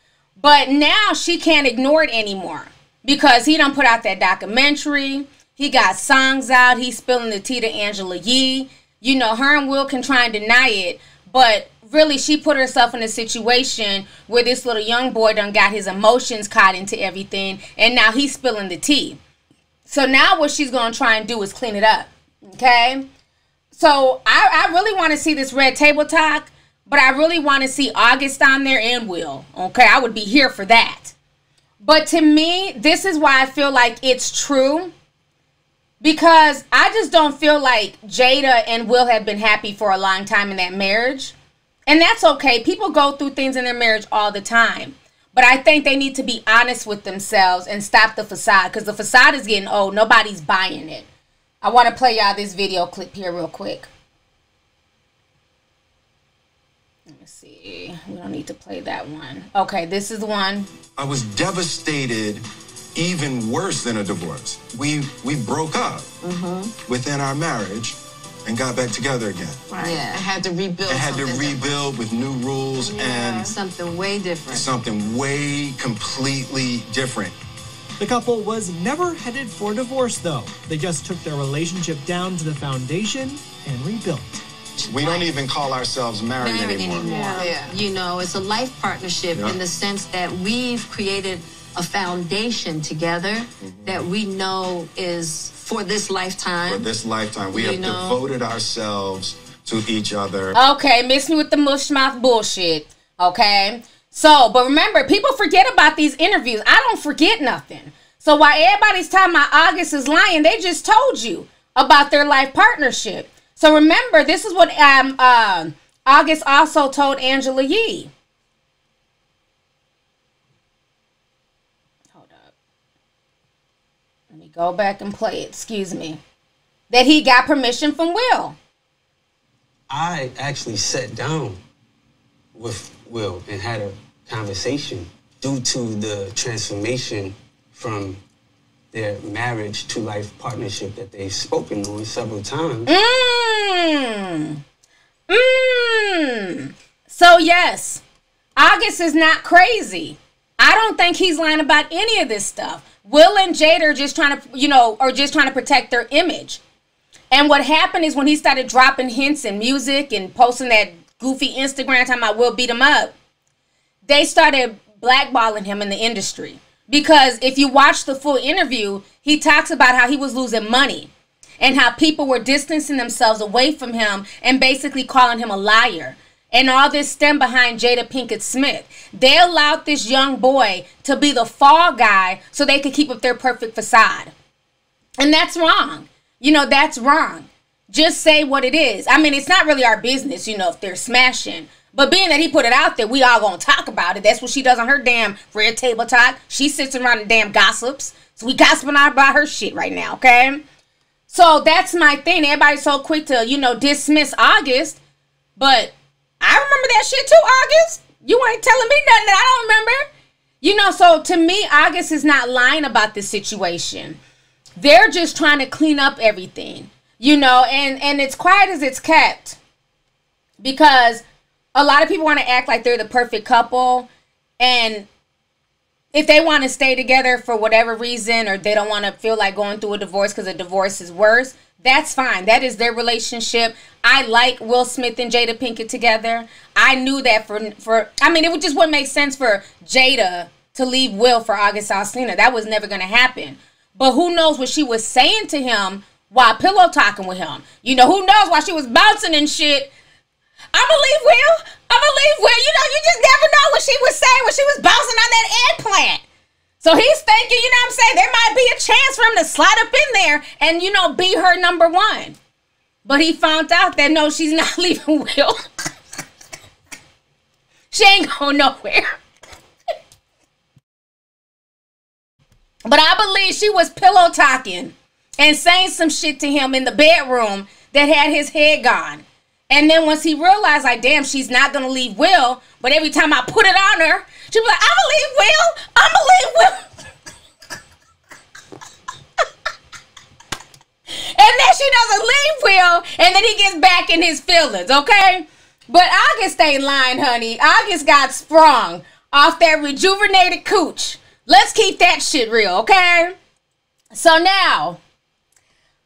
But now she can't ignore it anymore because he done put out that documentary. He got songs out. He's spilling the tea to Angela Yee. You know, her and Will can try and deny it, but really she put herself in a situation where this little young boy done got his emotions caught into everything and now he's spilling the tea. So now what she's gonna try and do is clean it up. Okay? So I, I really want to see this red table talk, but I really want to see August on there and Will. Okay, I would be here for that. But to me, this is why I feel like it's true because I just don't feel like Jada and Will have been happy for a long time in that marriage. And that's okay. People go through things in their marriage all the time. But I think they need to be honest with themselves and stop the facade because the facade is getting old. Nobody's buying it. I want to play y'all this video clip here real quick. Let me see. We don't need to play that one. Okay, this is the one. I was devastated even worse than a divorce. We we broke up Mm-hmm. within our marriage and got back together again. Right. Yeah. I had to rebuild. I had to something different. rebuild with new rules and something way different. something way completely different. The couple was never headed for divorce, though. They just took their relationship down to the foundation and rebuilt. We don't even call ourselves married, married anymore. anymore. You know, it's a life partnership Yeah. in the sense that we've created a foundation together Mm-hmm. that we know is for this lifetime. For this lifetime, we You have know? devoted ourselves to each other. Okay, miss me with the mush mouth bullshit. Okay. So, but remember, people forget about these interviews. I don't forget nothing. So while everybody's talking about August is lying, they just told you about their life partnership. So remember, this is what um uh, August also told Angela Yee. Hold up. Let me go back and play it. Excuse me. That he got permission from Will. I actually sat down with Will and had a conversation due to the transformation from their marriage to life partnership that they've spoken on several times. Mmm. Mmm. So yes, August is not crazy. I don't think he's lying about any of this stuff. Will and Jade are just trying to, you know, are just trying to protect their image. And what happened is when he started dropping hints and music and posting that goofy Instagram time I Will beat him up, they started blackballing him in the industry. Because if you watch the full interview, he talks about how he was losing money and how people were distancing themselves away from him and basically calling him a liar. And all this stem behind Jada Pinkett Smith. They allowed this young boy to be the fall guy so they could keep up their perfect facade. And that's wrong. You know, that's wrong. Just say what it is. I mean, it's not really our business, you know, if they're smashing. But being that he put it out there, we all gonna talk about it. That's what she does on her damn red table talk. She sits around and damn gossips. So we gossiping out about her shit right now, okay? So that's my thing. Everybody's so quick to, you know, dismiss August. But I remember that shit too, August. You ain't telling me nothing that I don't remember. You know, so to me, August is not lying about this situation. They're just trying to clean up everything. You know, and and it's quiet as it's kept. because a lot of people want to act like they're the perfect couple and if they want to stay together for whatever reason or they don't want to feel like going through a divorce because a divorce is worse that's fine. That is their relationship. I like will smith and jada pinkett together. I knew that for for i mean it would just wouldn't make sense for jada to leave will for august alsina. That was never going to happen. But who knows what she was saying to him while pillow talking with him? You know who knows why she was bouncing and shit I'ma leave Will. I'ma leave Will. You know, you just never know what she was saying when she was bouncing on that eggplant. So he's thinking, you know what I'm saying? There might be a chance for him to slide up in there and, you know, be her number one. But he found out that no, she's [LAUGHS] not leaving Will. she ain't going nowhere. but I believe she was pillow talking and saying some shit to him in the bedroom that had his head gone. And then once he realized, like, damn, she's not gonna leave Will, but every time I put it on her, she'd be like, I'ma leave Will, I'ma leave Will. [LAUGHS] and then she doesn't leave Will, and then he gets back in his feelings, okay? But August ain't lying, honey. August got sprung off that rejuvenated cooch. Let's keep that shit real, okay? So now,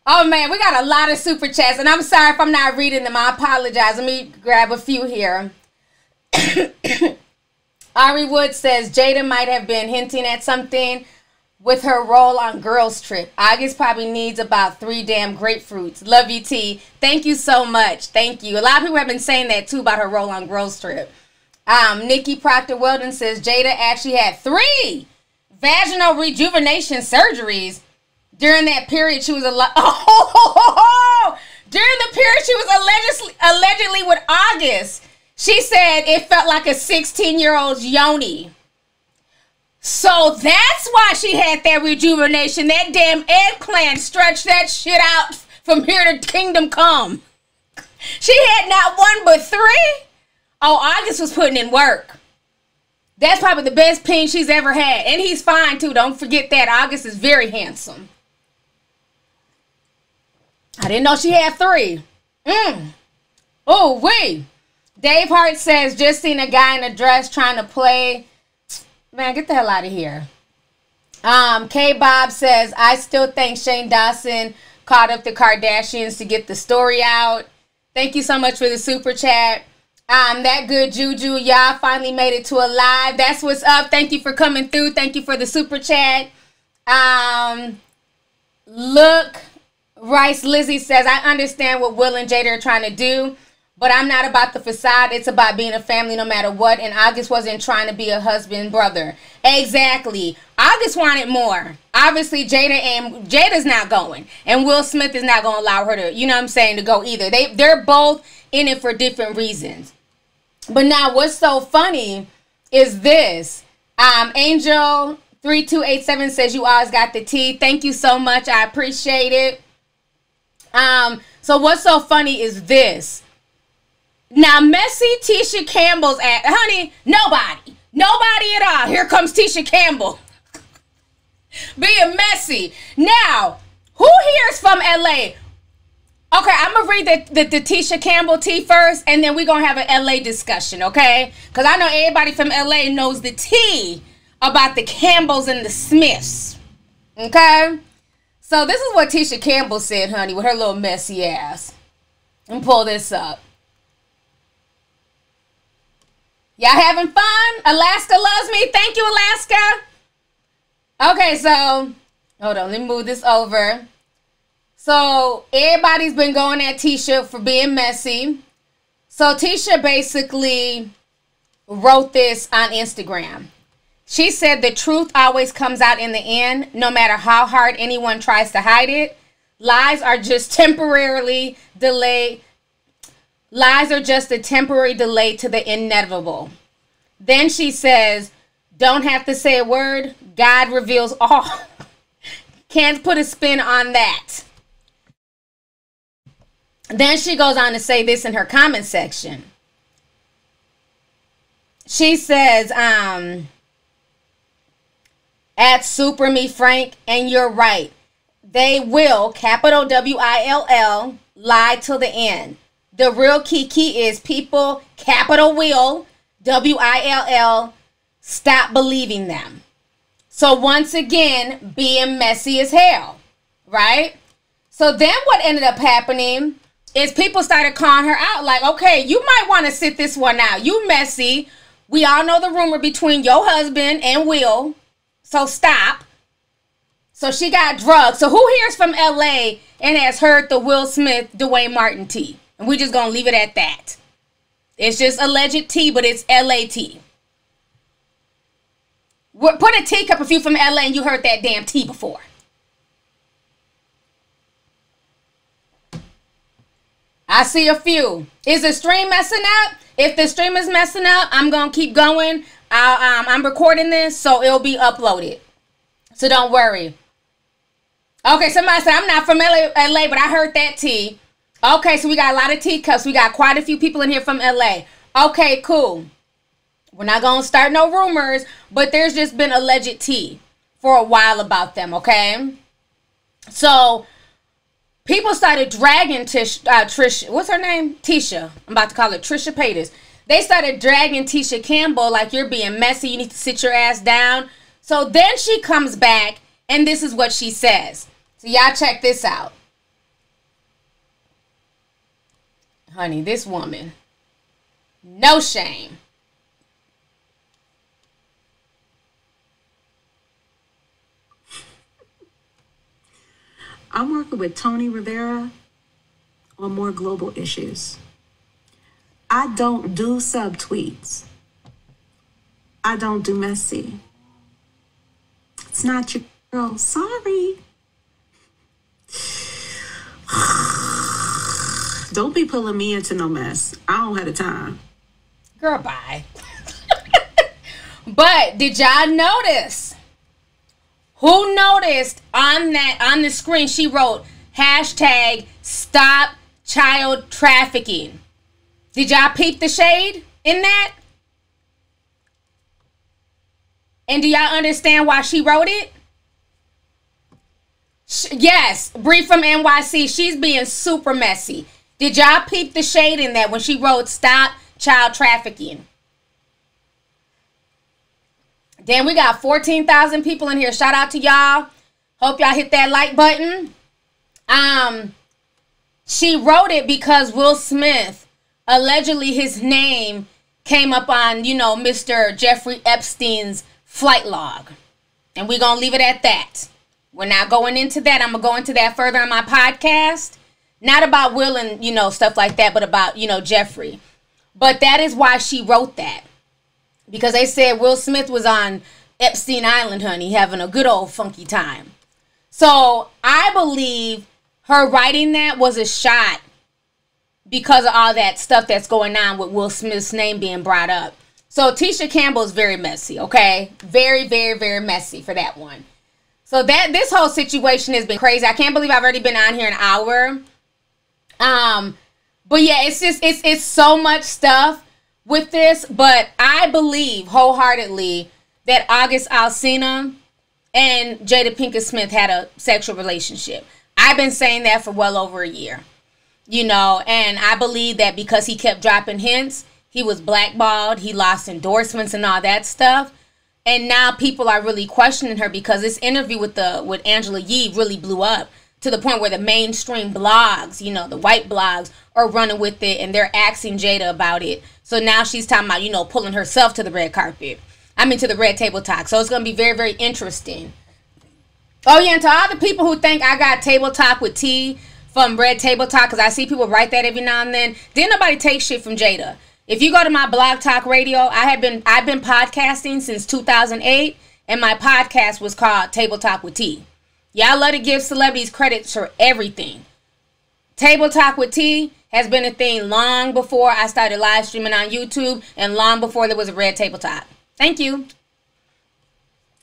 Oh man, we got a lot of super chats, and I'm sorry if I'm not reading them. I apologize. Let me grab a few here. [COUGHS] Ari Wood says Jada might have been hinting at something with her role on Girls Trip. August probably needs about three damn grapefruits. Love you, T. Thank you so much. Thank you. A lot of people have been saying that too about her role on Girls Trip. Um, Nikki Proctor Weldon says Jada actually had three vaginal rejuvenation surgeries during that period, she was a lot. [LAUGHS] Oh, during the period she was allegedly allegedly with August, she said it felt like a 16 year old's yoni. So that's why she had that rejuvenation. That damn eggplant stretched that shit out from here to kingdom come. She had not one but three. Oh, August was putting in work. That's probably the best pin she's ever had. And he's fine too. Don't forget that. August is very handsome. I didn't know she had three. Mm. Oh, wait. Dave Hart says, just seen a guy in a dress trying to play. Man, get the hell out of here. Um, K Bob says, I still think Shane Dawson caught up the Kardashians to get the story out. Thank you so much for the super chat. Um, that good juju, y'all finally made it to a live. That's what's up. Thank you for coming through. Thank you for the super chat. Um, look, Rice Lizzie says, I understand what Will and Jada are trying to do, but I'm not about the facade. It's about being a family no matter what. And August wasn't trying to be a husband brother. Exactly. August wanted more. Obviously, Jada and Jada's not going. And Will Smith is not going to allow her to, you know what I'm saying, to go either. They they're both in it for different reasons. But now what's so funny is this. Um, Angel 3287 says you always got the tea. Thank you so much. I appreciate it. Um, so what's so funny is this. Now, Messy Tisha Campbell's at, honey, nobody. Nobody at all. Here comes Tisha Campbell. [LAUGHS] Being messy. Now, who here is from LA? Okay, I'm gonna read the, the, the Tisha Campbell tea first, and then we're gonna have an LA discussion, okay? Because I know everybody from LA knows the tea about the Campbells and the Smiths. Okay? So this is what Tisha Campbell said, honey, with her little messy ass. And pull this up. Y'all having fun? Alaska loves me. Thank you, Alaska. Okay, so hold on. Let me move this over. So everybody's been going at Tisha for being messy. So Tisha basically wrote this on Instagram. She said the truth always comes out in the end, no matter how hard anyone tries to hide it. Lies are just temporarily delay. Lies are just a temporary delay to the inevitable. Then she says, Don't have to say a word. God reveals all. [LAUGHS] Can't put a spin on that. Then she goes on to say this in her comment section. She says, um, at Super Me Frank, and you're right. They will, capital W I L L, lie till the end. The real key key is people, capital will, W I L L, stop believing them. So once again, being messy as hell, right? So then what ended up happening is people started calling her out like, okay, you might want to sit this one out. You messy. We all know the rumor between your husband and Will. So stop. So she got drugged. So who here's from LA and has heard the Will Smith, Duane Martin tea? And we're just gonna leave it at that. It's just alleged tea, but it's LA tea. Put a teacup if you from LA and you heard that damn tea before. I see a few. Is the stream messing up? If the stream is messing up, I'm gonna keep going. I um, I'm recording this, so it'll be uploaded. So don't worry. Okay, somebody said I'm not from LA, LA, but I heard that tea. Okay, so we got a lot of teacups. We got quite a few people in here from LA. Okay, cool. We're not gonna start no rumors, but there's just been alleged tea for a while about them. Okay, so people started dragging Tish, uh. What's her name? Tisha. I'm about to call her Trisha Paytas. They started dragging Tisha Campbell like you're being messy. You need to sit your ass down. So then she comes back, and this is what she says. So y'all check this out. Honey, this woman, no shame. I'm working with Tony Rivera on more global issues. I don't do subtweets. I don't do messy. It's not your girl. Sorry. [SIGHS] Don't be pulling me into no mess. I don't have the time. Girl, bye. [LAUGHS] but did y'all notice? Who noticed on that on the screen she wrote hashtag stop child trafficking? Did y'all peep the shade in that? And do y'all understand why she wrote it? Yes, Bree from NYC. She's being super messy. Did y'all peep the shade in that when she wrote stop child trafficking? Then we got 14,000 people in here. Shout out to y'all. Hope y'all hit that like button. Um, she wrote it because Will Smith, allegedly his name came up on, you know, Mr. Jeffrey Epstein's flight log. And we're going to leave it at that. We're not going into that. I'm going to go into that further on my podcast. Not about Will and, you know, stuff like that, but about, you know, Jeffrey. But that is why she wrote that. Because they said Will Smith was on Epstein Island, honey, having a good old funky time. So I believe her writing that was a shot because of all that stuff that's going on with Will Smith's name being brought up. So Tisha Campbell is very messy, okay? Very, very, very messy for that one. So that this whole situation has been crazy. I can't believe I've already been on here an hour. Um, but yeah, it's just it's it's so much stuff with this. But I believe wholeheartedly that August Alsina and Jada Pinkett Smith had a sexual relationship. I've been saying that for well over a year. You know, and I believe that because he kept dropping hints, he was blackballed, he lost endorsements and all that stuff and now people are really questioning her because this interview with the with Angela Yee really blew up to the point where the mainstream blogs, you know, the white blogs are running with it and they're asking Jada about it. So now she's talking about, you know, pulling herself to the red carpet. I mean to the red table talk. So it's gonna be very, very interesting. Oh yeah, and to all the people who think I got table talk with T from Red Table Talk, because I see people write that every now and then. Didn't nobody take shit from Jada. If you go to my blog talk radio, I have been I've been podcasting since 2008 and my podcast was called Table Talk with T. Y'all love to give celebrities credit for everything. Table Talk with T has been a thing long before I started live streaming on YouTube and long before there was a red table talk. Thank you.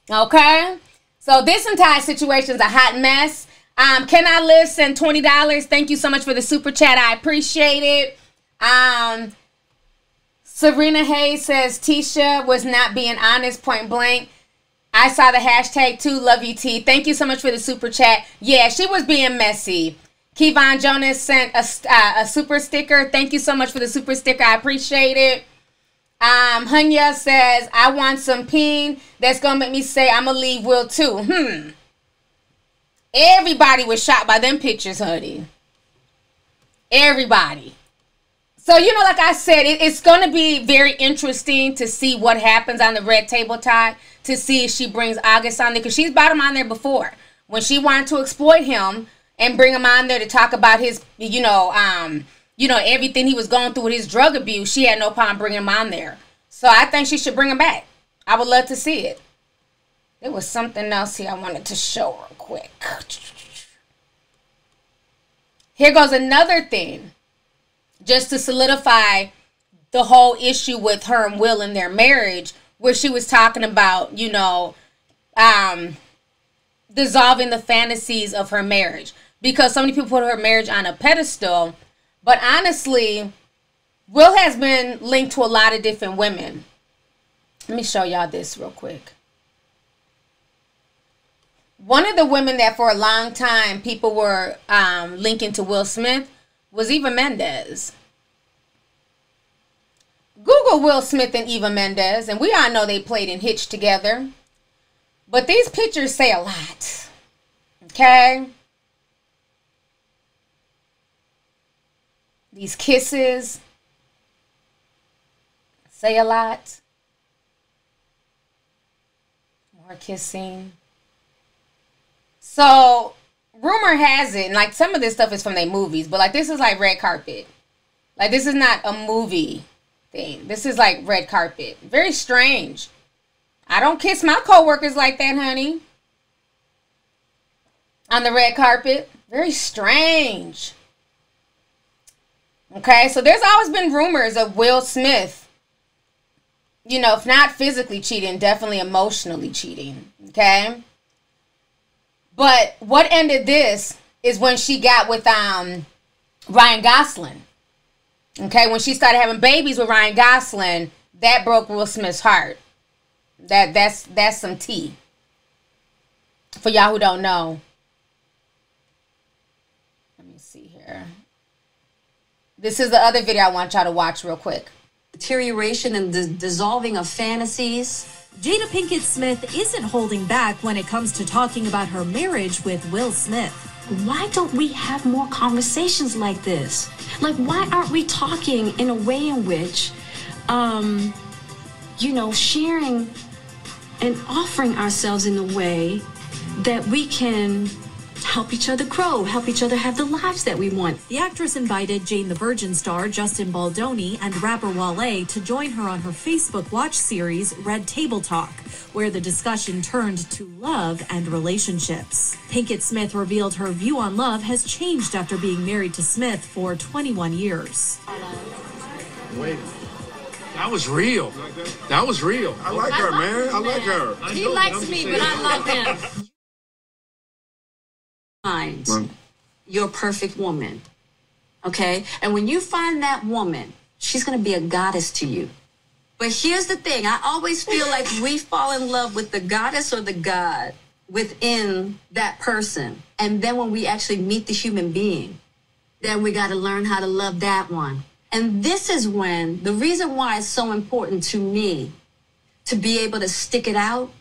Okay. So this entire situation is a hot mess. Um, can I listen? $20. Thank you so much for the super chat. I appreciate it. Um, Serena Hayes says Tisha was not being honest, point blank. I saw the hashtag too. Love you, T. Thank you so much for the super chat. Yeah, she was being messy. Kevon Jonas sent a, uh, a super sticker. Thank you so much for the super sticker. I appreciate it. Um, Hunya says, I want some peen that's gonna make me say I'm gonna leave Will too. Hmm. Everybody was shocked by them pictures, honey. Everybody. So, you know, like I said, it, it's going to be very interesting to see what happens on the red table tie to see if she brings August on there because she's brought him on there before when she wanted to exploit him and bring him on there to talk about his, you know, um, you know, everything he was going through with his drug abuse. She had no problem bringing him on there. So I think she should bring him back. I would love to see it. There was something else here I wanted to show real quick. Here goes another thing, just to solidify the whole issue with her and Will in their marriage, where she was talking about, you know, um, dissolving the fantasies of her marriage because so many people put her marriage on a pedestal. But honestly, Will has been linked to a lot of different women. Let me show y'all this real quick. One of the women that for a long time people were um, linking to Will Smith was Eva Mendes. Google Will Smith and Eva Mendes, and we all know they played in Hitch together. But these pictures say a lot. Okay? These kisses say a lot. More kissing. So, rumor has it, and like some of this stuff is from their movies, but like this is like red carpet. Like this is not a movie thing. This is like red carpet. Very strange. I don't kiss my coworkers like that, honey. On the red carpet. Very strange. Okay, so there's always been rumors of Will Smith, you know, if not physically cheating, definitely emotionally cheating. Okay. But what ended this is when she got with um Ryan Gosling. Okay, when she started having babies with Ryan Gosling, that broke Will Smith's heart. That that's that's some tea. For y'all who don't know. Let me see here. This is the other video I want y'all to watch real quick. Deterioration and the dissolving of fantasies. Jada Pinkett Smith isn't holding back when it comes to talking about her marriage with Will Smith. Why don't we have more conversations like this? Like, why aren't we talking in a way in which, um, you know, sharing and offering ourselves in a way that we can help each other grow, help each other have the lives that we want. The actress invited Jane the Virgin star Justin Baldoni and rapper Wale to join her on her Facebook Watch series Red Table Talk, where the discussion turned to love and relationships. Pinkett Smith revealed her view on love has changed after being married to Smith for 21 years. Wait. That was real. That was real. I like her, man. I like her. He likes me, but I love him. Find your perfect woman. Okay? And when you find that woman, she's going to be a goddess to you. But here's the thing I always feel like we fall in love with the goddess or the god within that person. And then when we actually meet the human being, then we got to learn how to love that one. And this is when the reason why it's so important to me to be able to stick it out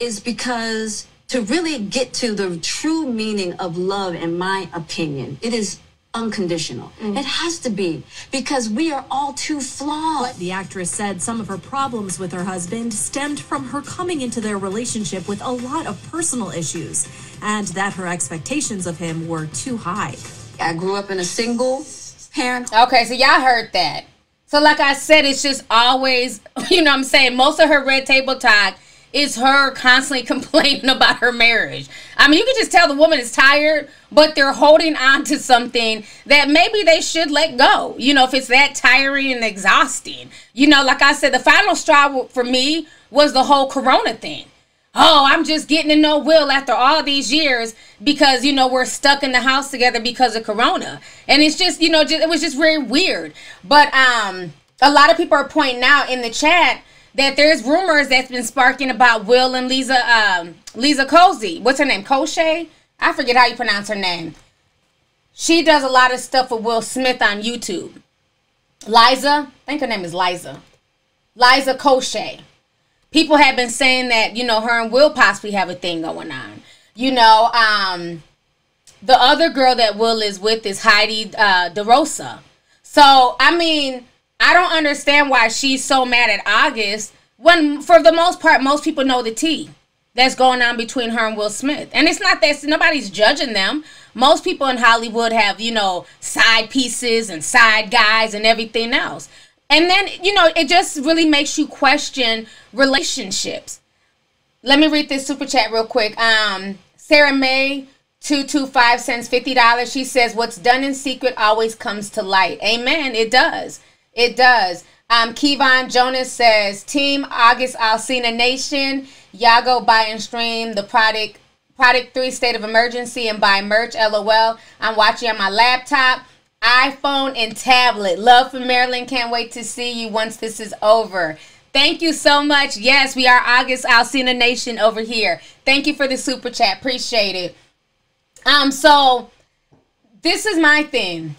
is because to really get to the true meaning of love, in my opinion, it is unconditional. Mm. It has to be because we are all too flawed. The actress said some of her problems with her husband stemmed from her coming into their relationship with a lot of personal issues and that her expectations of him were too high. I grew up in a single parent. Okay, so y'all heard that. So like I said, it's just always, [LAUGHS] you know what I'm saying, most of her red table talk is her constantly [LAUGHS] complaining about her marriage. I mean, you can just tell the woman is tired, but they're holding on to something that maybe they should let go. You know, if it's that tiring and exhausting. You know, like I said, the final straw for me was the whole corona thing. Oh, I'm just getting to know Will after all these years because you know we're stuck in the house together because of corona. And it's just, you know, just, it was just very weird. But um a lot of people are pointing out in the chat that there's rumors that's been sparking about Will and Lisa um Lisa Cozy. What's her name? Koshe? I forget how you pronounce her name. she does a lot of stuff with Will Smith on YouTube. Liza, I think her name is Liza. Liza Koshy. People have been saying that, you know, her and Will possibly have a thing going on. You know, um, the other girl that Will is with is Heidi uh, DeRosa. So, I mean, I don't understand why she's so mad at August when, for the most part, most people know the tea that's going on between her and Will Smith. And it's not that nobody's judging them. Most people in Hollywood have, you know, side pieces and side guys and everything else. And then, you know, it just really makes you question relationships. Let me read this super chat real quick. Um, Sarah May 225 cents $50. She says, What's done in secret always comes to light. Amen. It does. It does. Um, Kevon Jonas says, Team August Alsina Nation, y'all go buy and stream the product Product 3 State of Emergency and buy merch. LOL. I'm watching on my laptop, iPhone, and tablet. Love from Maryland. Can't wait to see you once this is over. Thank you so much. Yes, we are August Alsina Nation over here. Thank you for the super chat. Appreciate it. Um, so this is my thing.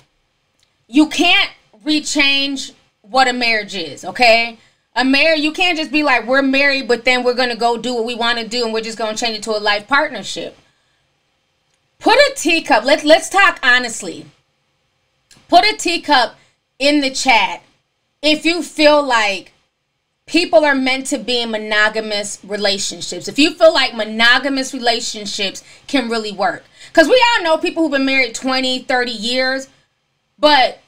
You can't rechange what a marriage is, okay? A marriage, you can't just be like, we're married, but then we're gonna go do what we want to do and we're just gonna change it to a life partnership. Put a teacup, let, let's talk honestly. Put a teacup in the chat if you feel like people are meant to be in monogamous relationships. If you feel like monogamous relationships can really work. Because we all know people who've been married 20, 30 years, but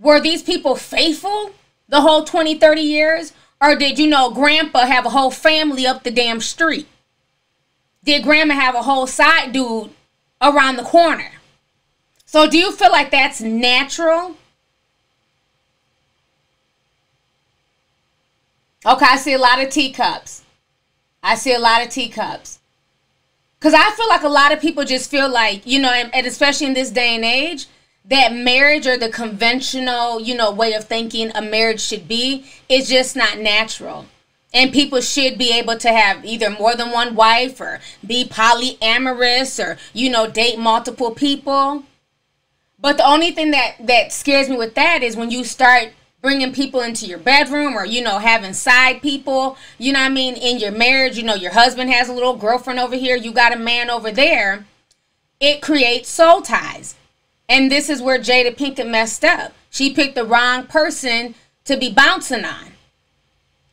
were these people faithful the whole 20, 30 years? Or did you know grandpa have a whole family up the damn street? Did grandma have a whole side dude around the corner? So do you feel like that's natural? Okay, I see a lot of teacups. I see a lot of teacups. Because I feel like a lot of people just feel like, you know, and, and especially in this day and age, that marriage or the conventional, you know, way of thinking a marriage should be is just not natural. And people should be able to have either more than one wife or be polyamorous or, you know, date multiple people. But the only thing that that scares me with that is when you start bringing people into your bedroom or you know having side people you know what i mean in your marriage you know your husband has a little girlfriend over here you got a man over there it creates soul ties and this is where jada pinkett messed up she picked the wrong person to be bouncing on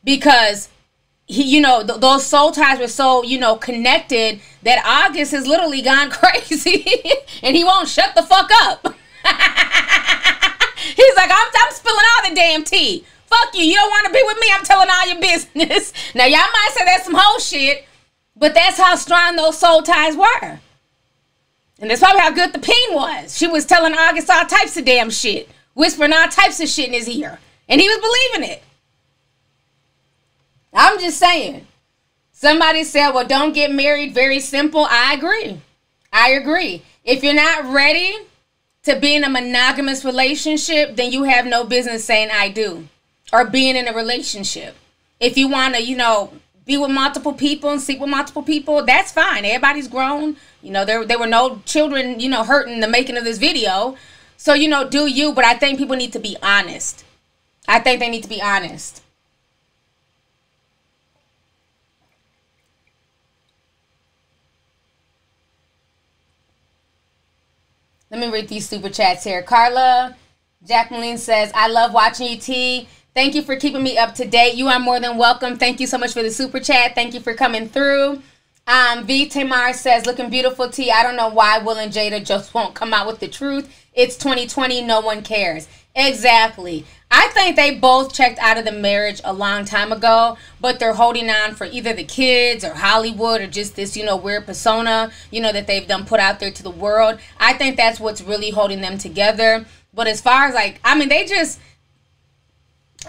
because he you know th- those soul ties were so you know connected that august has literally gone [LAUGHS] crazy and he won't shut the fuck up [LAUGHS] He's like, I'm, I'm spilling all the damn tea. Fuck you. You don't want to be with me. I'm telling all your business. [LAUGHS] Now, y'all might say that's some whole shit, but that's how strong those soul ties were. And that's probably how good the peen was. She was telling August all types of damn shit, whispering all types of shit in his ear. And he was believing it. I'm just saying. Somebody said, well, don't get married. Very simple. I agree. I agree. If you're not ready to be in a monogamous relationship, then you have no business saying I do or being in a relationship. If you want to, you know, be with multiple people and sleep with multiple people, that's fine. Everybody's grown. You know, there there were no children, you know, hurting the making of this video. So, you know, do you, but I think people need to be honest. I think they need to be honest. Let me read these super chats here. Carla Jacqueline says, I love watching you, T. Thank you for keeping me up to date. You are more than welcome. Thank you so much for the super chat. Thank you for coming through. Um, v Tamar says, looking beautiful, T. I don't know why Will and Jada just won't come out with the truth. It's 2020. No one cares. Exactly. I think they both checked out of the marriage a long time ago, but they're holding on for either the kids or Hollywood or just this, you know, weird persona, you know, that they've done put out there to the world. I think that's what's really holding them together. But as far as like, I mean, they just,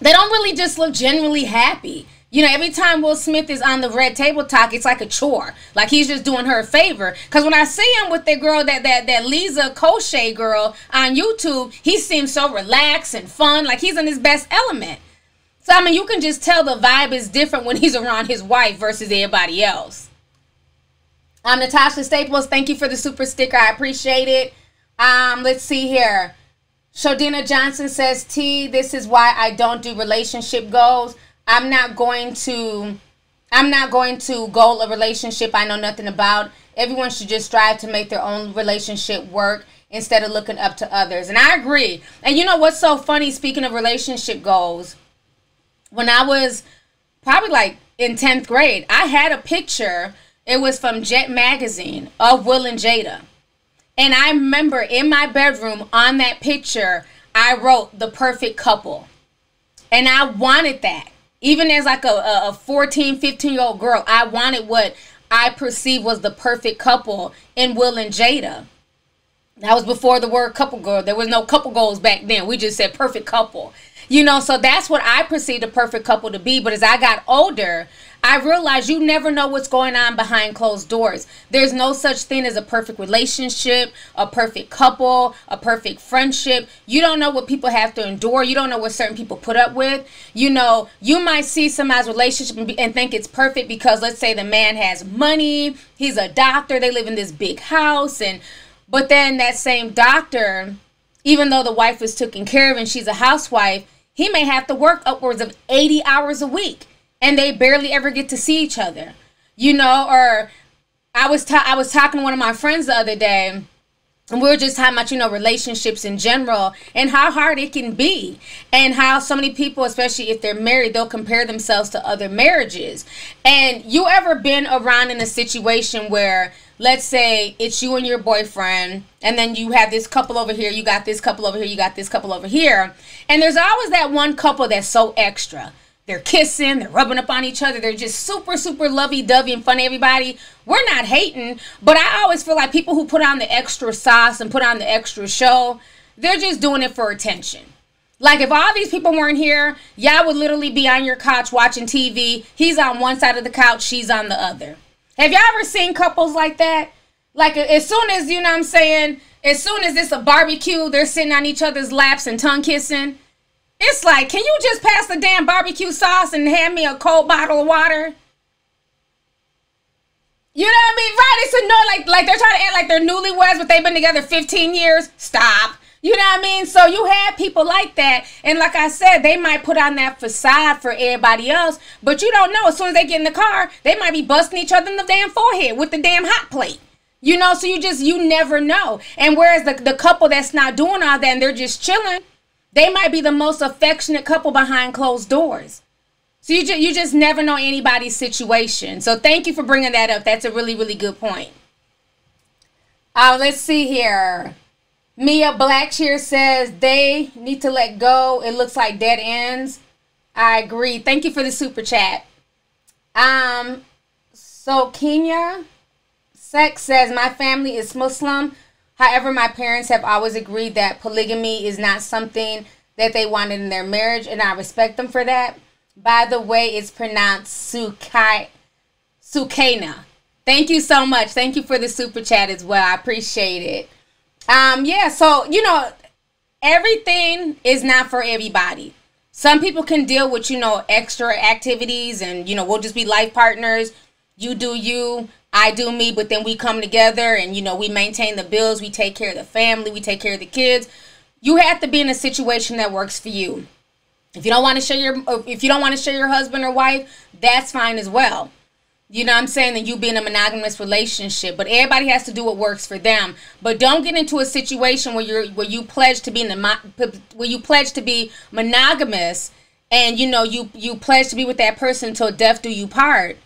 they don't really just look genuinely happy. You know, every time Will Smith is on the red table talk, it's like a chore. Like he's just doing her a favor. Cause when I see him with that girl, that that that Liza Koshy girl on YouTube, he seems so relaxed and fun. Like he's in his best element. So I mean, you can just tell the vibe is different when he's around his wife versus everybody else. I'm Natasha Staples. Thank you for the super sticker. I appreciate it. Um, let's see here. Shodina Johnson says, T, this is why I don't do relationship goals. I'm not going to I'm not going to goal a relationship I know nothing about. Everyone should just strive to make their own relationship work instead of looking up to others. And I agree. And you know what's so funny, speaking of relationship goals, when I was probably like in 10th grade, I had a picture. It was from Jet Magazine of Will and Jada. And I remember in my bedroom on that picture, I wrote the perfect couple. And I wanted that. Even as like a, a 14, 15 year old girl, I wanted what I perceived was the perfect couple in Will and Jada. That was before the word couple girl. There was no couple goals back then. We just said perfect couple. You know, so that's what I perceived a perfect couple to be. But as I got older, I realized you never know what's going on behind closed doors. There's no such thing as a perfect relationship, a perfect couple, a perfect friendship. You don't know what people have to endure. You don't know what certain people put up with. You know, you might see somebody's relationship and think it's perfect because let's say the man has money, he's a doctor, they live in this big house and but then that same doctor, even though the wife is taken care of and she's a housewife, he may have to work upwards of 80 hours a week and they barely ever get to see each other. You know, or I was ta- I was talking to one of my friends the other day we are just talking about you know relationships in general and how hard it can be and how so many people especially if they're married they'll compare themselves to other marriages. And you ever been around in a situation where let's say it's you and your boyfriend and then you have this couple over here you got this couple over here you got this couple over here and there's always that one couple that's so extra they're kissing, they're rubbing up on each other, they're just super, super lovey dovey and of everybody. We're not hating, but I always feel like people who put on the extra sauce and put on the extra show, they're just doing it for attention. Like if all these people weren't here, y'all would literally be on your couch watching TV. He's on one side of the couch, she's on the other. Have y'all ever seen couples like that? Like as soon as you know what I'm saying, as soon as it's a barbecue, they're sitting on each other's laps and tongue kissing. It's like, can you just pass the damn barbecue sauce and hand me a cold bottle of water? You know what I mean? Right? It's annoying. Like, like they're trying to act like they're newlyweds, but they've been together 15 years. Stop. You know what I mean? So you have people like that. And like I said, they might put on that facade for everybody else, but you don't know. As soon as they get in the car, they might be busting each other in the damn forehead with the damn hot plate. You know, so you just, you never know. And whereas the, the couple that's not doing all that and they're just chilling, they might be the most affectionate couple behind closed doors. So you just, you just never know anybody's situation. So thank you for bringing that up. That's a really, really good point. Uh, let's see here. Mia Blackshear says they need to let go. It looks like dead ends. I agree. Thank you for the super chat. Um, so Kenya Sex says my family is Muslim. However, my parents have always agreed that polygamy is not something that they wanted in their marriage, and I respect them for that. By the way, it's pronounced Sukai, Sukaina. Thank you so much. Thank you for the super chat as well. I appreciate it. Um, yeah, so you know, everything is not for everybody. Some people can deal with, you know, extra activities and, you know, we'll just be life partners. You do you. I do me, but then we come together and you know we maintain the bills, we take care of the family, we take care of the kids. You have to be in a situation that works for you. If you don't want to share your uh, if you don't want to share your husband or wife, that's fine as well. You know what I'm saying? That you be in a monogamous relationship, but everybody has to do what works for them. But don't get into a situation where you're where you pledge to be in the where you pledge to be monogamous, and you know you you pledge to be with that person until death do you part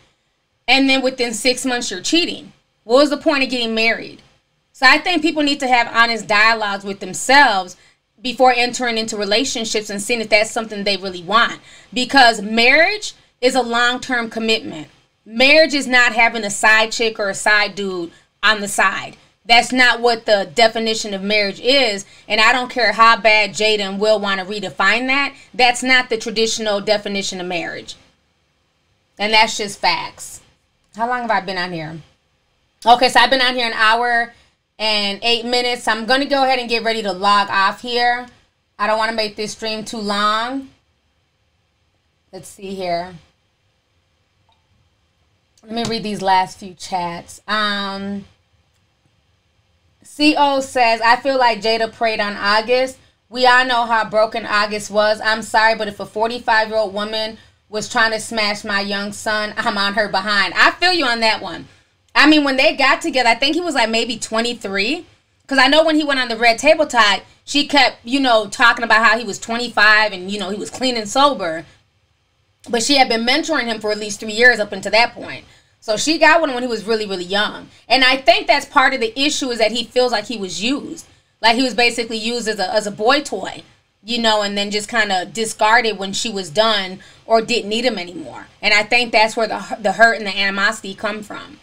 and then within six months you're cheating. What was the point of getting married? So I think people need to have honest dialogues with themselves before entering into relationships and seeing if that's something they really want. Because marriage is a long term commitment. Marriage is not having a side chick or a side dude on the side. That's not what the definition of marriage is. And I don't care how bad Jada and Will want to redefine that. That's not the traditional definition of marriage. And that's just facts. How long have I been on here? Okay, so I've been on here an hour and eight minutes. I'm going to go ahead and get ready to log off here. I don't want to make this stream too long. Let's see here. Let me read these last few chats. Um, CO says, I feel like Jada prayed on August. We all know how broken August was. I'm sorry, but if a 45 year old woman was trying to smash my young son, [LAUGHS] I'm on her behind. I feel you on that one. I mean, when they got together, I think he was like maybe 23. Because I know when he went on the red table talk, she kept, you know, talking about how he was 25 and, you know, he was clean and sober. But she had been mentoring him for at least three years up until that point. So she got one when he was really, really young. And I think that's part of the issue is that he feels like he was used. Like he was basically used as a, as a boy toy, you know, and then just kind of discarded when she was done or didn't need him anymore. And I think that's where the, the hurt and the animosity come from.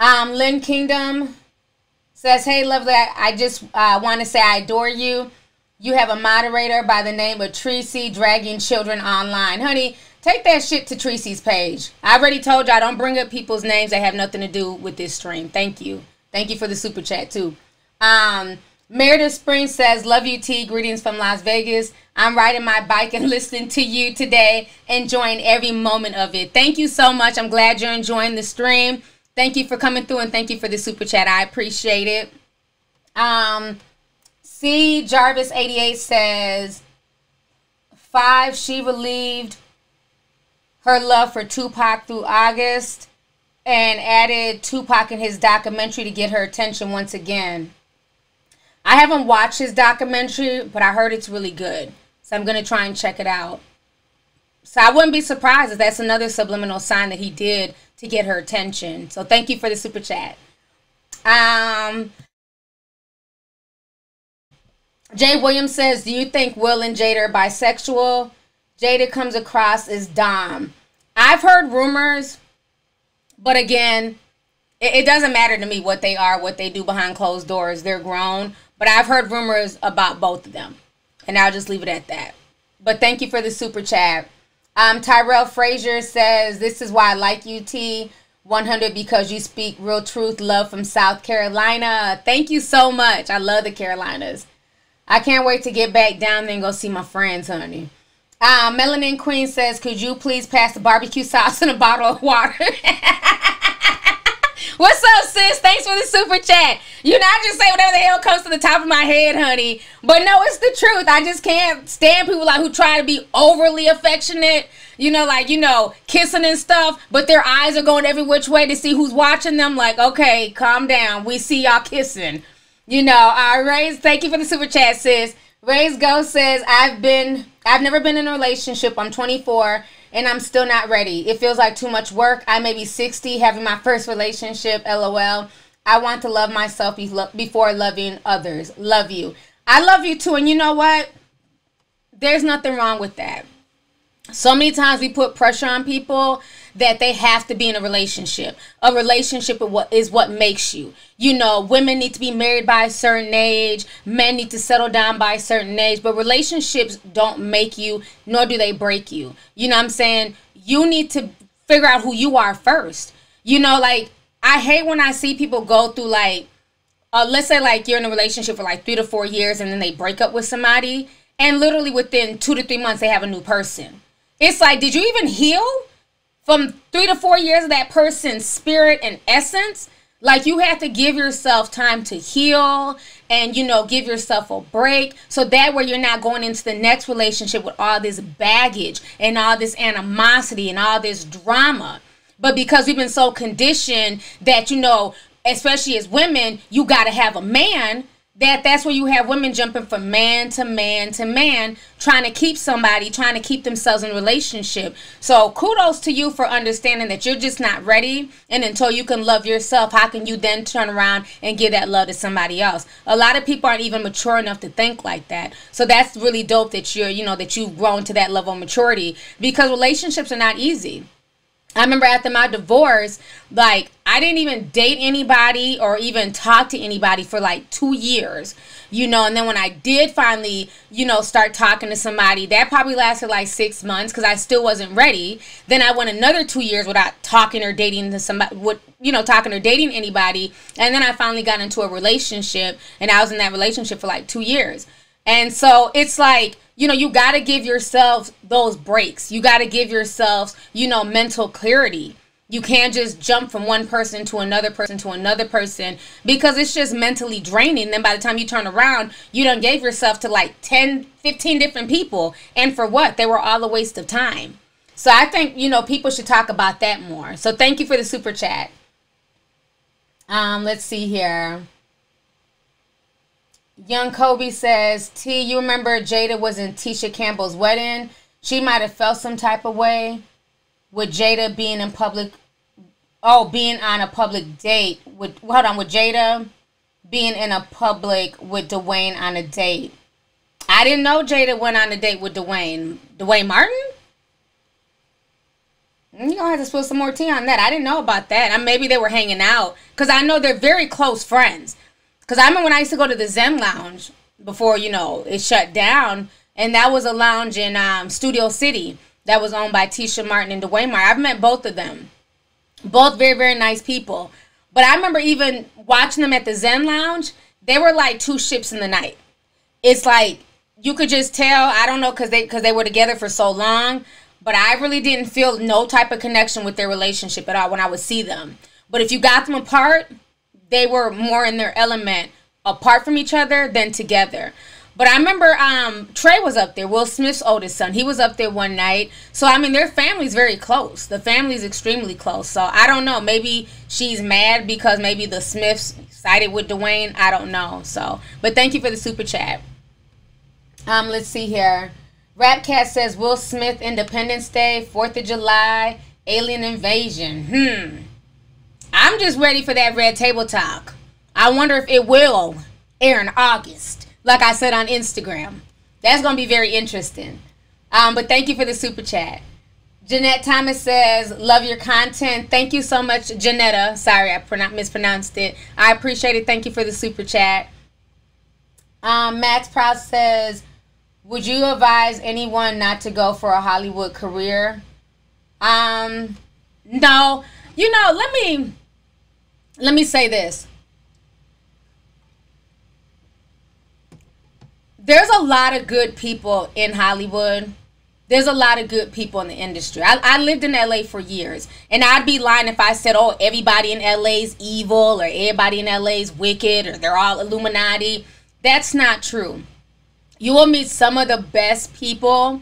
Um, Lynn Kingdom says, Hey, lovely, I, I just uh, want to say I adore you. You have a moderator by the name of Tracy dragging children online. Honey, take that shit to Tracy's page. I already told you I don't bring up people's names that have nothing to do with this stream. Thank you. Thank you for the super chat, too. Um, Meredith Spring says, Love you, T. Greetings from Las Vegas. I'm riding my bike and [LAUGHS] listening to you today, enjoying every moment of it. Thank you so much. I'm glad you're enjoying the stream. Thank you for coming through and thank you for the super chat. I appreciate it. Um, C. Jarvis88 says, Five, she relieved her love for Tupac through August and added Tupac in his documentary to get her attention once again. I haven't watched his documentary, but I heard it's really good. So I'm going to try and check it out. So I wouldn't be surprised if that's another subliminal sign that he did to get her attention. So thank you for the super chat. Um, Jay Williams says, Do you think Will and Jada are bisexual? Jada comes across as Dom. I've heard rumors, but again, it, it doesn't matter to me what they are, what they do behind closed doors. They're grown. But I've heard rumors about both of them. And I'll just leave it at that. But thank you for the super chat. Um, Tyrell Frazier says, This is why I like you, T. 100 because you speak real truth, love from South Carolina. Thank you so much. I love the Carolinas. I can't wait to get back down there and go see my friends, honey. Uh, Melanin Queen says, Could you please pass the barbecue sauce in a bottle of water? [LAUGHS] What's up, sis? Thanks for the super chat. You know, I just say whatever the hell comes to the top of my head, honey. But no, it's the truth. I just can't stand people like who try to be overly affectionate. You know, like you know, kissing and stuff, but their eyes are going every which way to see who's watching them. Like, okay, calm down. We see y'all kissing. You know, uh, Raise, thank you for the super chat, sis. Raise Go says, I've been, I've never been in a relationship. I'm 24 and I'm still not ready. It feels like too much work. I may be 60, having my first relationship, lol. I want to love myself before loving others. Love you. I love you too. And you know what? There's nothing wrong with that. So many times we put pressure on people that they have to be in a relationship. A relationship is what is what makes you. You know, women need to be married by a certain age, men need to settle down by a certain age, but relationships don't make you nor do they break you. You know what I'm saying? You need to figure out who you are first. You know, like I hate when I see people go through like uh, let's say like you're in a relationship for like three to four years and then they break up with somebody and literally within two to three months they have a new person. It's like, did you even heal? from three to four years of that person's spirit and essence like you have to give yourself time to heal and you know give yourself a break so that way you're not going into the next relationship with all this baggage and all this animosity and all this drama but because we've been so conditioned that you know especially as women you got to have a man that that's where you have women jumping from man to man to man trying to keep somebody trying to keep themselves in relationship. So kudos to you for understanding that you're just not ready and until you can love yourself how can you then turn around and give that love to somebody else? A lot of people aren't even mature enough to think like that. So that's really dope that you're you know that you've grown to that level of maturity because relationships are not easy I remember after my divorce, like I didn't even date anybody or even talk to anybody for like two years, you know. And then when I did finally, you know, start talking to somebody, that probably lasted like six months because I still wasn't ready. Then I went another two years without talking or dating to somebody, with you know, talking or dating anybody. And then I finally got into a relationship, and I was in that relationship for like two years. And so it's like you know, you got to give yourself those breaks. You got to give yourself, you know, mental clarity. You can't just jump from one person to another person to another person because it's just mentally draining. Then by the time you turn around, you done gave yourself to like 10, 15 different people. And for what? They were all a waste of time. So I think, you know, people should talk about that more. So thank you for the super chat. Um, let's see here. Young Kobe says, T, you remember Jada was in Tisha Campbell's wedding? She might have felt some type of way with Jada being in public. Oh, being on a public date with hold on with Jada being in a public with Duane on a date. I didn't know Jada went on a date with Duane. Duane Martin? Hmm, you gonna have to spill some more tea on that. I didn't know about that. And maybe they were hanging out because I know they're very close friends. Because I remember when I used to go to the Zen Lounge before you know it shut down, and that was a lounge in um, Studio City that was owned by Tisha Martin and Duane Martin. I've met both of them. Both very, very nice people. But I remember even watching them at the Zen Lounge. They were like two ships in the night. It's like you could just tell. I don't know because they because they were together for so long. But I really didn't feel no type of connection with their relationship at all when I would see them. But if you got them apart, they were more in their element apart from each other than together. But I remember um, Trey was up there, Will Smith's oldest son. He was up there one night. So, I mean, their family's very close. The family's extremely close. So, I don't know. Maybe she's mad because maybe the Smiths sided with Duane. I don't know. So, but thank you for the super chat. Um, let's see here. Rapcat says Will Smith Independence Day, 4th of July, alien invasion. Hmm. I'm just ready for that red table talk. I wonder if it will air in August like I said on Instagram. That's going to be very interesting. Um, but thank you for the super chat. Jeanette Thomas says, Love your content. Thank you so much, Janetta. Sorry, I pron- mispronounced it. I appreciate it. Thank you for the super chat. Um, Max Proud says, Would you advise anyone not to go for a Hollywood career? Um, no. You know, let me let me say this. there's a lot of good people in Hollywood. There's a lot of good people in the industry. I, I lived in LA for years, and I'd be lying if I said, "Oh, everybody in LA is evil, or everybody in LA is wicked, or they're all Illuminati." That's not true. You will meet some of the best people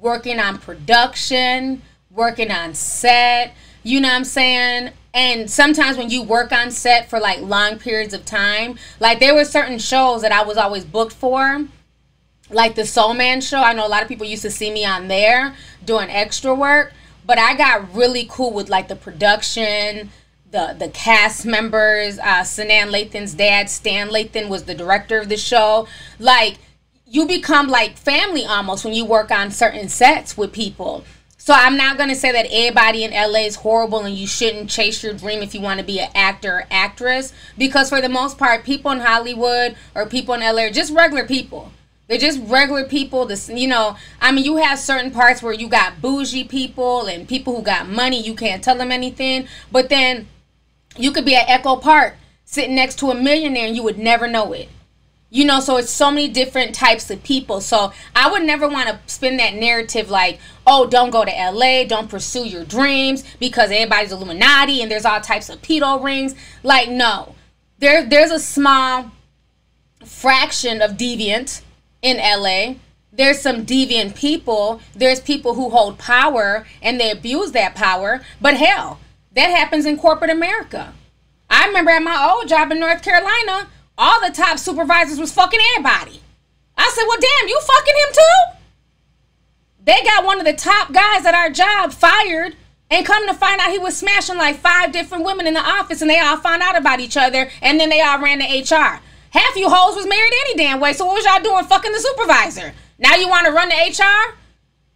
working on production, working on set. You know what I'm saying? And sometimes when you work on set for like long periods of time, like there were certain shows that I was always booked for like the Soul Man show. I know a lot of people used to see me on there doing extra work, but I got really cool with like the production, the the cast members. Uh, Sanaa Lathan's dad, Stan Lathan, was the director of the show. Like you become like family almost when you work on certain sets with people. So I'm not gonna say that everybody in LA is horrible and you shouldn't chase your dream if you want to be an actor or actress because for the most part, people in Hollywood or people in LA are just regular people they're just regular people. This, you know, I mean, you have certain parts where you got bougie people and people who got money. You can't tell them anything. But then you could be at Echo Park sitting next to a millionaire and you would never know it. You know, so it's so many different types of people. So I would never want to spin that narrative like, oh, don't go to LA, don't pursue your dreams because everybody's Illuminati and there's all types of pedo rings. Like, no. There there's a small fraction of deviant in LA. There's some deviant people. There's people who hold power and they abuse that power. But hell, that happens in corporate America. I remember at my old job in North Carolina, all the top supervisors was fucking everybody. I said, well, damn, you fucking him too? They got one of the top guys at our job fired and come to find out he was smashing like five different women in the office and they all found out about each other and then they all ran to HR. Half you hoes was married any damn way. So what was y'all doing fucking the supervisor? Now you want to run to HR?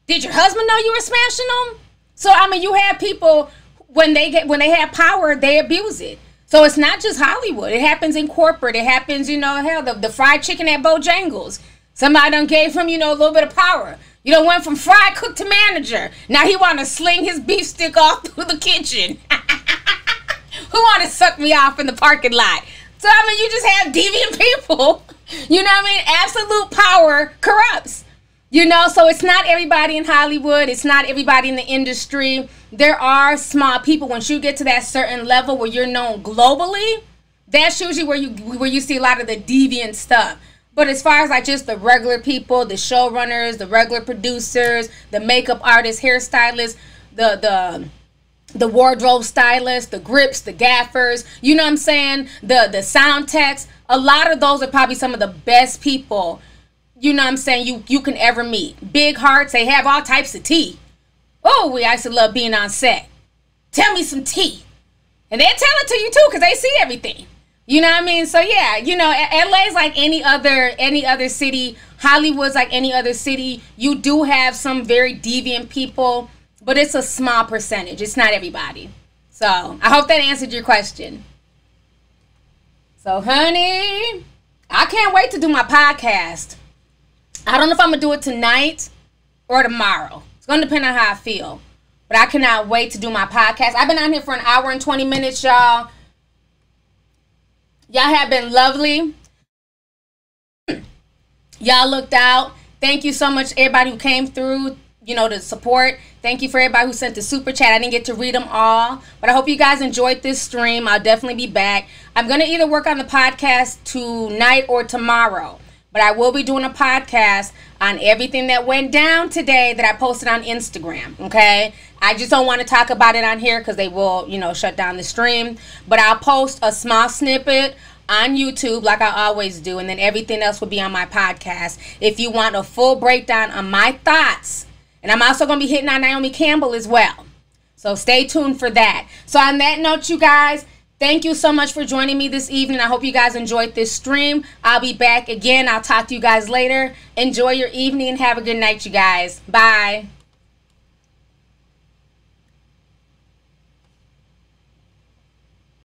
Did your husband know you were smashing them? So I mean, you have people when they get when they have power, they abuse it. So it's not just Hollywood. It happens in corporate. It happens, you know, hell, the, the fried chicken at Bojangles. Somebody done gave him, you know, a little bit of power. You know, went from fried cook to manager. Now he want to sling his beef stick off [LAUGHS] through the kitchen. [LAUGHS] Who want to suck me off in the parking lot? So I mean, you just have deviant [LAUGHS] people. You know what I mean? Absolute power corrupts. You know, so it's not everybody in Hollywood, it's not everybody in the industry. There are small people. Once you get to that certain level where you're known globally, that's usually where you where you see a lot of the deviant stuff. But as far as like just the regular people, the showrunners, the regular producers, the makeup artists, hairstylists, the the the wardrobe stylists, the grips, the gaffers, you know what I'm saying? The the sound techs, a lot of those are probably some of the best people, you know what I'm saying, you you can ever meet. Big hearts, they have all types of tea. Oh, we used to love being on set. Tell me some tea. And they tell it to you too, because they see everything. You know what I mean? So yeah, you know, LA's like any other any other city. Hollywood's like any other city. You do have some very deviant people, but it's a small percentage. It's not everybody. So I hope that answered your question. So honey, I can't wait to do my podcast. I don't know if I'm gonna do it tonight or tomorrow. It's gonna depend on how I feel. But I cannot wait to do my podcast. I've been on here for an hour and 20 minutes, y'all. Y'all have been lovely. Y'all looked out. Thank you so much, everybody who came through, you know, to support. Thank you for everybody who sent the super chat. I didn't get to read them all, but I hope you guys enjoyed this stream. I'll definitely be back. I'm going to either work on the podcast tonight or tomorrow, but I will be doing a podcast on everything that went down today that I posted on Instagram. Okay. I just don't want to talk about it on here because they will, you know, shut down the stream. But I'll post a small snippet on YouTube like I always do, and then everything else will be on my podcast. If you want a full breakdown on my thoughts, and I'm also going to be hitting on Naomi Campbell as well. So stay tuned for that. So, on that note, you guys, thank you so much for joining me this evening. I hope you guys enjoyed this stream. I'll be back again. I'll talk to you guys later. Enjoy your evening and have a good night, you guys. Bye.